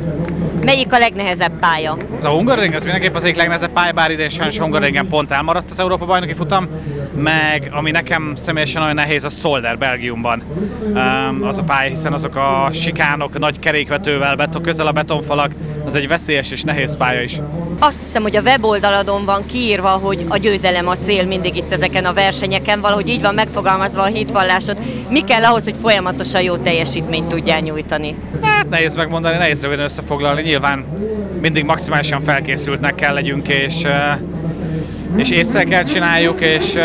Melyik a legnehezebb pálya? A Hungaroring az mindenképp az egyik legnehezebb pálya, bár idén sajnos Hungaroringen pont elmaradt az Európa bajnoki futam, meg ami nekem személyesen nagyon nehéz, az Zolder Belgiumban. Um, az a pálya, hiszen azok a sikánok nagy kerékvetővel, beton, közel a betonfalak, az egy veszélyes és nehéz pálya is. Azt hiszem, hogy a weboldaladon van kiírva, hogy a győzelem a cél mindig itt ezeken a versenyeken, valahogy így van megfogalmazva a hitvallásod. Mi kell ahhoz, hogy folyamatosan jó teljesítményt tudjál nyújtani? Hát nehéz megmondani, nehéz röviden összefoglalni. Nyilván mindig maximálisan felkészültnek kell legyünk, és, és észre kell csináljuk, és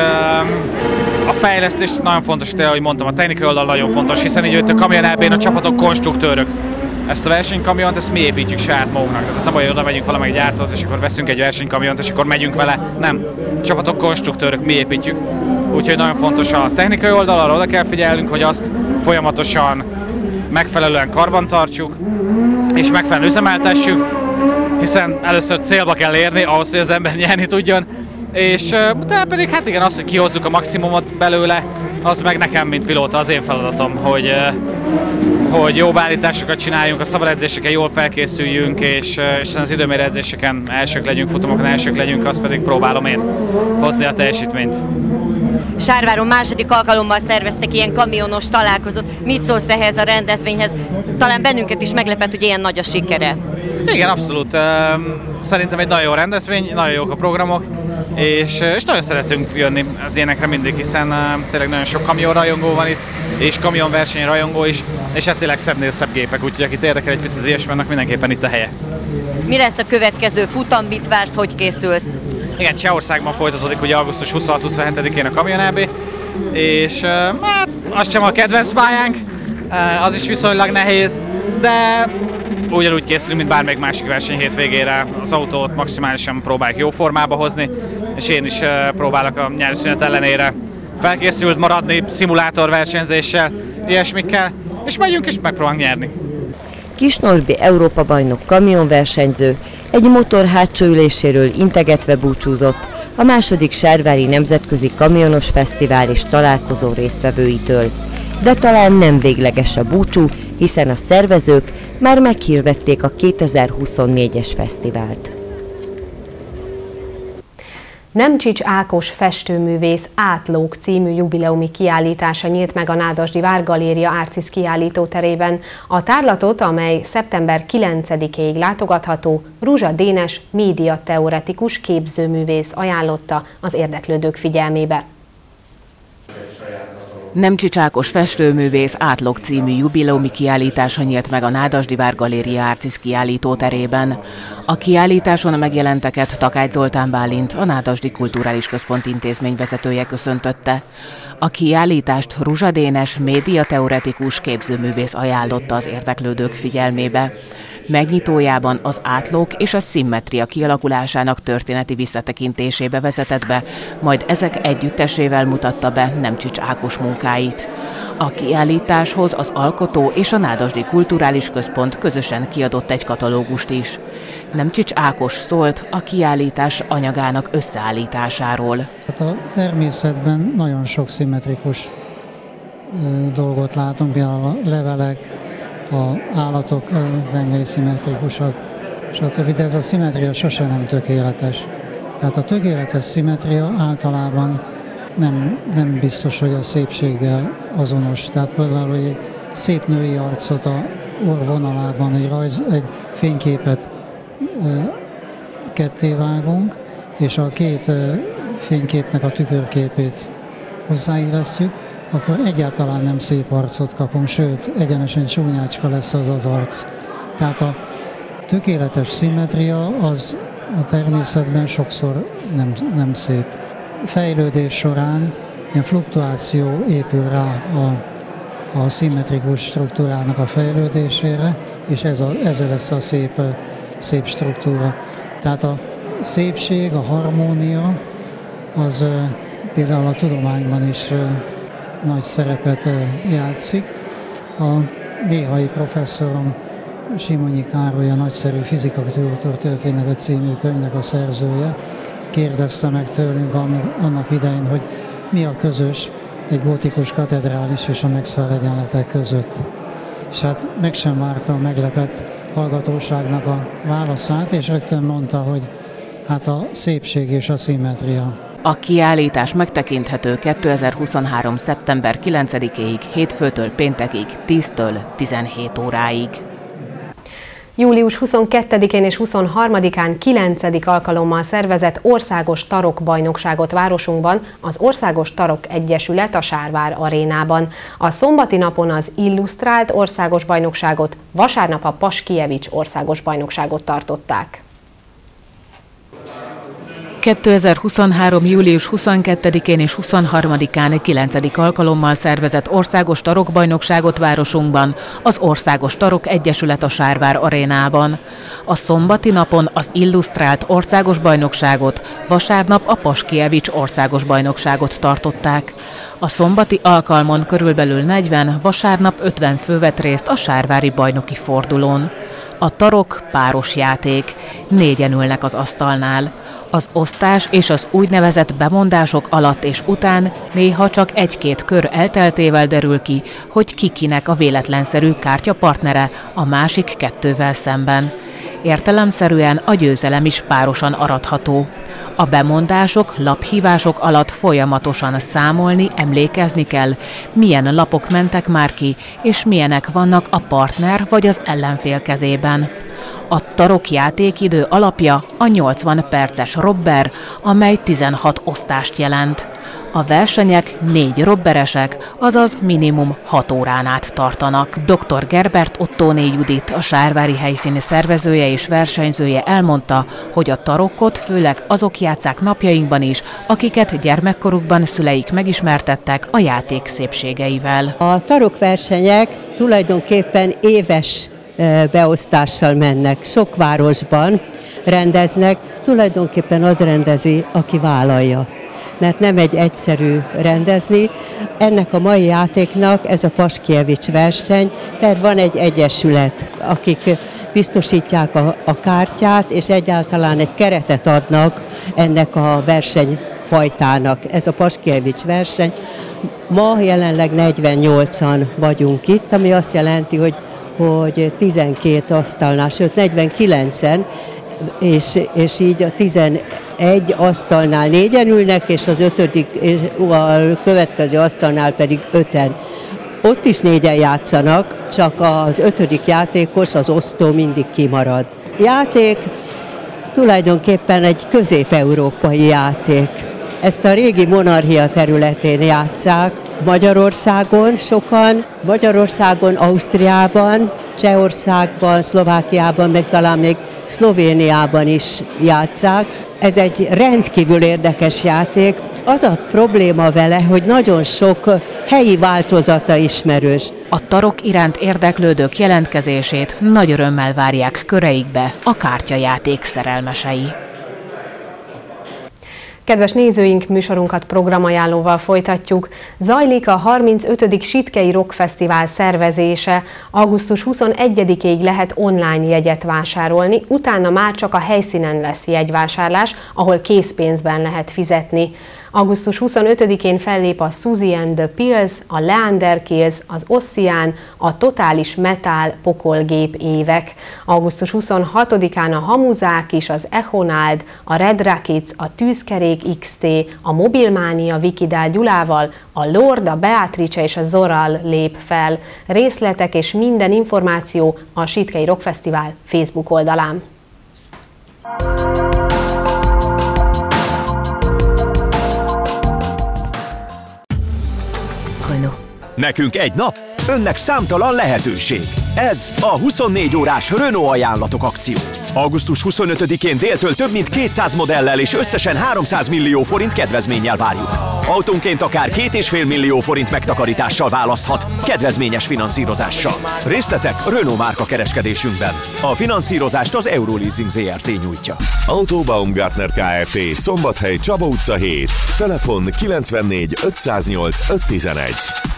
a fejlesztés nagyon fontos, ahogy mondtam, a technikai oldal nagyon fontos, hiszen így jött a kamion a csapatok konstruktőrök ezt a versenykamiont, ezt mi építjük saját magunknak. Tehát ez nem olyan, hogy oda megyünk valamelyik gyártóhoz, és akkor veszünk egy versenykamiont, és akkor megyünk vele. Nem. Csapatok, konstruktőrök, mi építjük. Úgyhogy nagyon fontos a technikai oldal, arra oda kell figyelnünk, hogy azt folyamatosan megfelelően karbantartsuk, és megfelelően üzemeltessük, hiszen először célba kell érni, ahhoz, hogy az ember nyerni tudjon, és utána pedig hát igen, az, hogy kihozzuk a maximumot belőle, az meg nekem, mint pilóta, az én feladatom, hogy, hogy jó beállításokat csináljunk, a szabad edzéseken jól felkészüljünk, és, és az időmérő edzéseken elsők legyünk, futamokon elsők legyünk, azt pedig próbálom én hozni a teljesítményt. Sárváron második alkalommal szerveztek ilyen kamionos találkozót. Mit szólsz ehhez a rendezvényhez? Talán bennünket is meglepett, hogy ilyen nagy a sikere. Igen, abszolút. Szerintem egy nagyon jó rendezvény, nagyon jók a programok, és, és nagyon szeretünk jönni az ilyenekre mindig, hiszen tényleg nagyon sok kamion rajongó van itt, és kamionverseny rajongó is, és hát tényleg szebbnél szebb gépek, úgyhogy akit érdekel egy picit az ilyesmennek, mindenképpen itt a helye. Mi lesz a következő futam, mit vársz, hogy készülsz? Igen, Csehországban folytatódik ugye augusztus 26-27-én a Kamion AB, és hát az sem a kedvenc pályánk, az is viszonylag nehéz, de ugyanúgy készülünk, mint bármelyik másik verseny hétvégére. Az autót maximálisan próbáljuk jó formába hozni, és én is próbálok a nyári szünet ellenére felkészült maradni szimulátor versenyzéssel, ilyesmikkel, és megyünk és megpróbálunk nyerni. Kis Norbi Európa bajnok kamionversenyző egy motor hátsó üléséről integetve búcsúzott a második Sárvári Nemzetközi Kamionos Fesztivál és találkozó résztvevőitől. De talán nem végleges a búcsú, hiszen a szervezők már meghirdették a 2024-es fesztivált. Nemcsics Ákos festőművész Átlók című jubileumi kiállítása nyílt meg a Nádasdi Várgaléria Árcis kiállító terében. A tárlatot, amely szeptember 9-ig látogatható, Ruzsa Dénes médiateoretikus képzőművész ajánlotta az érdeklődők figyelmébe. Nem Csicsákos festőművész Átlog című jubileumi kiállítása nyílt meg a Nádasdi Vár Galéria Árcis kiállítóterében. A kiállításon megjelenteket Takács Zoltán Bálint, a Nádasdi Kulturális Központ intézmény vezetője köszöntötte. A kiállítást Ruzsadénes médiateoretikus képzőművész ajánlotta az érdeklődők figyelmébe. Megnyitójában az átlók és a szimmetria kialakulásának történeti visszatekintésébe vezetett be, majd ezek együttesével mutatta be Nemcsics Ákos munkáit. A kiállításhoz az Alkotó és a Nádasdi Kulturális Központ közösen kiadott egy katalógust is. Nemcsics Ákos szólt a kiállítás anyagának összeállításáról. Hát a természetben nagyon sok szimmetrikus dolgot látunk, például a levelek, a állatok tengeri szimmetrikusak, stb. De ez a szimmetria sose nem tökéletes. Tehát a tökéletes szimmetria általában nem, nem biztos, hogy a szépséggel azonos. Tehát például, hogy egy szép női arcot a orvonalában, egy, rajz, egy fényképet e, ketté vágunk, és a két fényképnek a tükörképét hozzáillesztjük, akkor egyáltalán nem szép arcot kapunk, sőt, egyenesen csúnyácska lesz az az arc. Tehát a tökéletes szimmetria az a természetben sokszor nem, nem szép. Fejlődés során ilyen fluktuáció épül rá a, a szimmetrikus struktúrának a fejlődésére, és ez a, ez lesz a szép, szép struktúra. Tehát a szépség, a harmónia, az például a tudományban is nagy szerepet játszik. A néhai professzorom Simonyi Károly, a nagyszerű fizikakultúr története című könyvnek a szerzője, kérdezte meg tőlünk annak idején, hogy mi a közös egy gótikus katedrális és a Maxwell egyenletek között. És hát meg sem várta a meglepett hallgatóságnak a válaszát, és rögtön mondta, hogy hát a szépség és a szimmetria. A kiállítás megtekinthető 2023. szeptember 9-ig, hétfőtől péntekig, 10-től 17 óráig. Július 22-én és 23-án 9. alkalommal szervezett országos tarokbajnokságot városunkban az Országos Tarok Egyesület a Sárvár arénában. A szombati napon az illusztrált országos bajnokságot, vasárnap a Paskijevics országos bajnokságot tartották. 2023. július 22-én és 23-án 9. alkalommal szervezett országos tarokbajnokságot városunkban, az Országos Tarok Egyesület a Sárvár arénában. A szombati napon az illusztrált országos bajnokságot, vasárnap a Paskievics országos bajnokságot tartották. A szombati alkalmon körülbelül 40, vasárnap 50 fő vett részt a sárvári bajnoki fordulón. A tarok páros játék, négyen ülnek az asztalnál. Az osztás és az úgynevezett bemondások alatt és után néha csak egy-két kör elteltével derül ki, hogy kikinek a véletlenszerű kártyapartnere a másik kettővel szemben. Értelemszerűen a győzelem is párosan aratható. A bemondások, laphívások alatt folyamatosan számolni, emlékezni kell, milyen lapok mentek már ki, és milyenek vannak a partner vagy az ellenfél kezében. A tarok játékidő alapja a 80 perces robber, amely 16 osztást jelent. A versenyek négy robberesek, azaz minimum 6 órán át tartanak. Dr. Gerbert Ottóné Judit, a Sárvári helyszíni szervezője és versenyzője elmondta, hogy a tarokkot főleg azok játszák napjainkban is, akiket gyermekkorukban szüleik megismertettek a játék szépségeivel. A tarokversenyek tulajdonképpen éves beosztással mennek. Sok városban rendeznek, tulajdonképpen az rendezi, aki vállalja mert nem egy egyszerű rendezni. Ennek a mai játéknak ez a Paskievics verseny, tehát van egy egyesület, akik biztosítják a, a kártyát, és egyáltalán egy keretet adnak ennek a versenyfajtának. Ez a Paskievics verseny. Ma jelenleg 48-an vagyunk itt, ami azt jelenti, hogy hogy 12 asztalnál, sőt 49-en, és, és így a 11 asztalnál négyen ülnek, és az ötödik, a következő asztalnál pedig öten. Ott is négyen játszanak, csak az ötödik játékos, az osztó mindig kimarad. Játék tulajdonképpen egy közép-európai játék. Ezt a régi monarchia területén játszák, Magyarországon sokan, Magyarországon, Ausztriában, Csehországban, Szlovákiában, meg talán még Szlovéniában is játszák. Ez egy rendkívül érdekes játék. Az a probléma vele, hogy nagyon sok helyi változata ismerős. A tarok iránt érdeklődők jelentkezését nagy örömmel várják köreikbe a kártyajáték szerelmesei. Kedves nézőink, műsorunkat programajánlóval folytatjuk. Zajlik a 35. Sitkei Rock Fesztivál szervezése. Augusztus 21-ig lehet online jegyet vásárolni, utána már csak a helyszínen lesz jegyvásárlás, ahol készpénzben lehet fizetni. Augusztus 25-én fellép a Suzy and the Pills, a Leander Kills, az Ossian, a Totális Metal pokolgép évek. Augusztus 26-án a Hamuzák is, az Echonald, a Red Rackets, a Tűzkerék XT, a Mobilmánia Vikidál Gyulával, a Lord, a Beatrice és a Zoral lép fel. Részletek és minden információ a Sitkei Rock Fesztivál Facebook oldalán. Nekünk egy nap, önnek számtalan lehetőség. Ez a 24 órás Renault ajánlatok akció. Augusztus 25-én déltől több mint 200 modellel és összesen 300 millió forint kedvezménnyel várjuk. Autónként akár 2,5 millió forint megtakarítással választhat, kedvezményes finanszírozással. Részletek Renault márka kereskedésünkben. A finanszírozást az Euroleasing ZRT nyújtja. Autobaumgartner Kft. Szombathely Csaba utca 7. Telefon 94 508 511.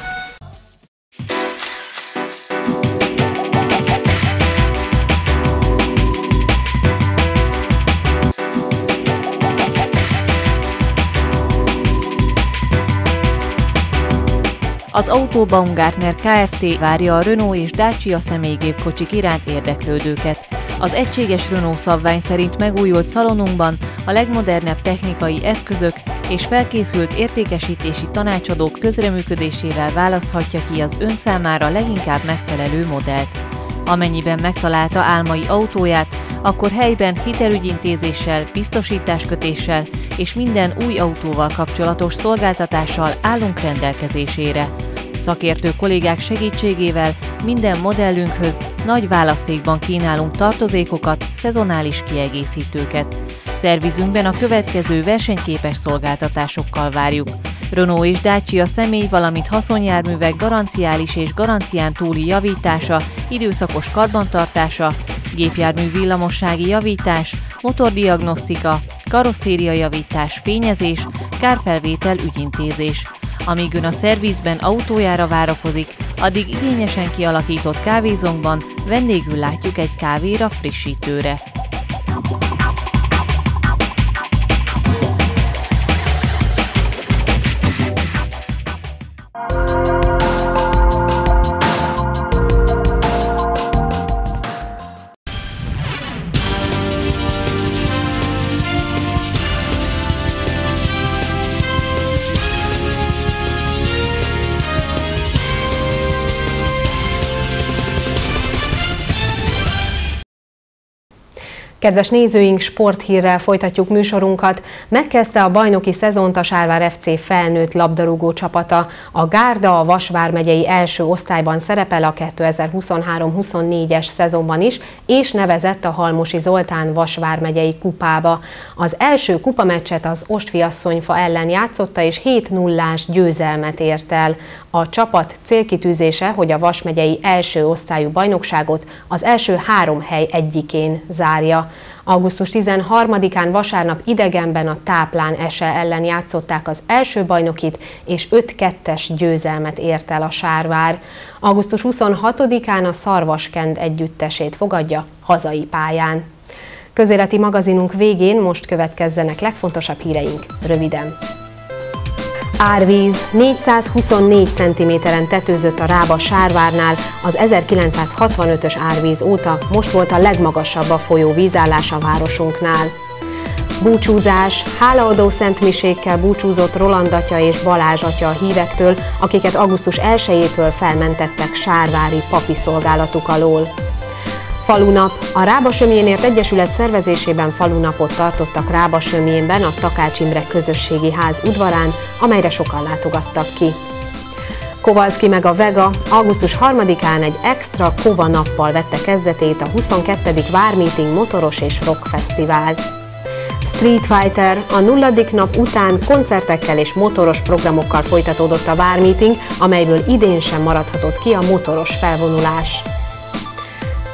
Az Autobaumgartner Kft. várja a Renault és Dacia személygépkocsik iránt érdeklődőket. Az egységes Renault szabvány szerint megújult szalonunkban a legmodernebb technikai eszközök és felkészült értékesítési tanácsadók közreműködésével választhatja ki az ön számára leginkább megfelelő modellt. Amennyiben megtalálta álmai autóját, akkor helyben hitelügyintézéssel, biztosításkötéssel és minden új autóval kapcsolatos szolgáltatással állunk rendelkezésére. Szakértő kollégák segítségével minden modellünkhöz nagy választékban kínálunk tartozékokat, szezonális kiegészítőket. Szervizünkben a következő versenyképes szolgáltatásokkal várjuk. Renault és Dacia személy, valamint haszonjárművek garanciális és garancián túli javítása, időszakos karbantartása, gépjármű villamossági javítás, motordiagnosztika, karosszériajavítás, fényezés, kárfelvétel ügyintézés. Amíg ön a szervizben autójára várakozik, addig igényesen kialakított kávézónkban vendégül látjuk egy kávéra frissítőre. Kedves nézőink, sporthírrel folytatjuk műsorunkat. Megkezdte a bajnoki szezont a Sárvár FC felnőtt labdarúgó csapata. A Gárda a Vasvár megyei első osztályban szerepel a 2023-24-es szezonban is, és nevezett a Halmosi Zoltán Vasvár megyei kupába. Az első kupameccset az Ostfiasszonyfa ellen játszotta, és 7 0 győzelmet ért el. A csapat célkitűzése, hogy a Vas megyei első osztályú bajnokságot az első három hely egyikén zárja. Augusztus 13-án vasárnap idegenben a Táplán Ese ellen játszották az első bajnokit, és 5-2-es győzelmet ért el a Sárvár. Augusztus 26-án a Szarvaskend együttesét fogadja hazai pályán. Közéleti magazinunk végén most következzenek legfontosabb híreink röviden. Árvíz 424 cm-en tetőzött a Rába Sárvárnál az 1965-ös árvíz óta, most volt a legmagasabb a folyó vízállás a városunknál. Búcsúzás, hálaadó szentmisékkel búcsúzott Roland atya és Balázs atya a hívektől, akiket augusztus 1-től felmentettek sárvári papi szolgálatuk alól. Falunap. A Rábasömjénért Egyesület szervezésében falunapot tartottak Rábasömjénben a Takács Imre Közösségi Ház udvarán, amelyre sokan látogattak ki. Kovalszki meg a Vega augusztus 3-án egy extra Kova nappal vette kezdetét a 22. Vármeeting motoros és rock fesztivál. Street Fighter a nulladik nap után koncertekkel és motoros programokkal folytatódott a Vármeeting, amelyből idén sem maradhatott ki a motoros felvonulás.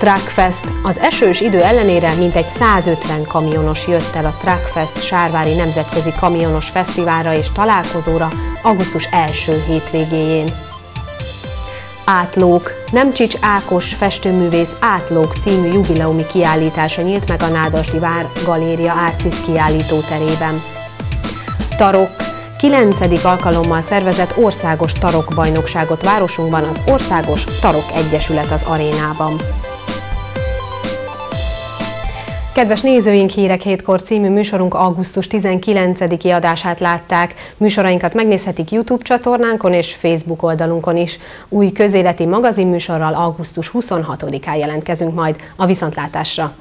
Truckfest. Az esős idő ellenére mintegy 150 kamionos jött el a Truckfest Sárvári Nemzetközi Kamionos Fesztiválra és találkozóra augusztus első hétvégéjén. Átlók. Nemcsics Ákos festőművész Átlók című jubileumi kiállítása nyílt meg a Nádasdi Vár Galéria Árcis kiállító terében. Tarok. 9. alkalommal szervezett országos tarokbajnokságot városunkban az Országos Tarok Egyesület az arénában. Kedves nézőink, Hírek hétkor című műsorunk augusztus 19-i adását látták. Műsorainkat megnézhetik YouTube csatornánkon és Facebook oldalunkon is. Új közéleti magazinműsorral augusztus 26-án jelentkezünk majd a viszontlátásra.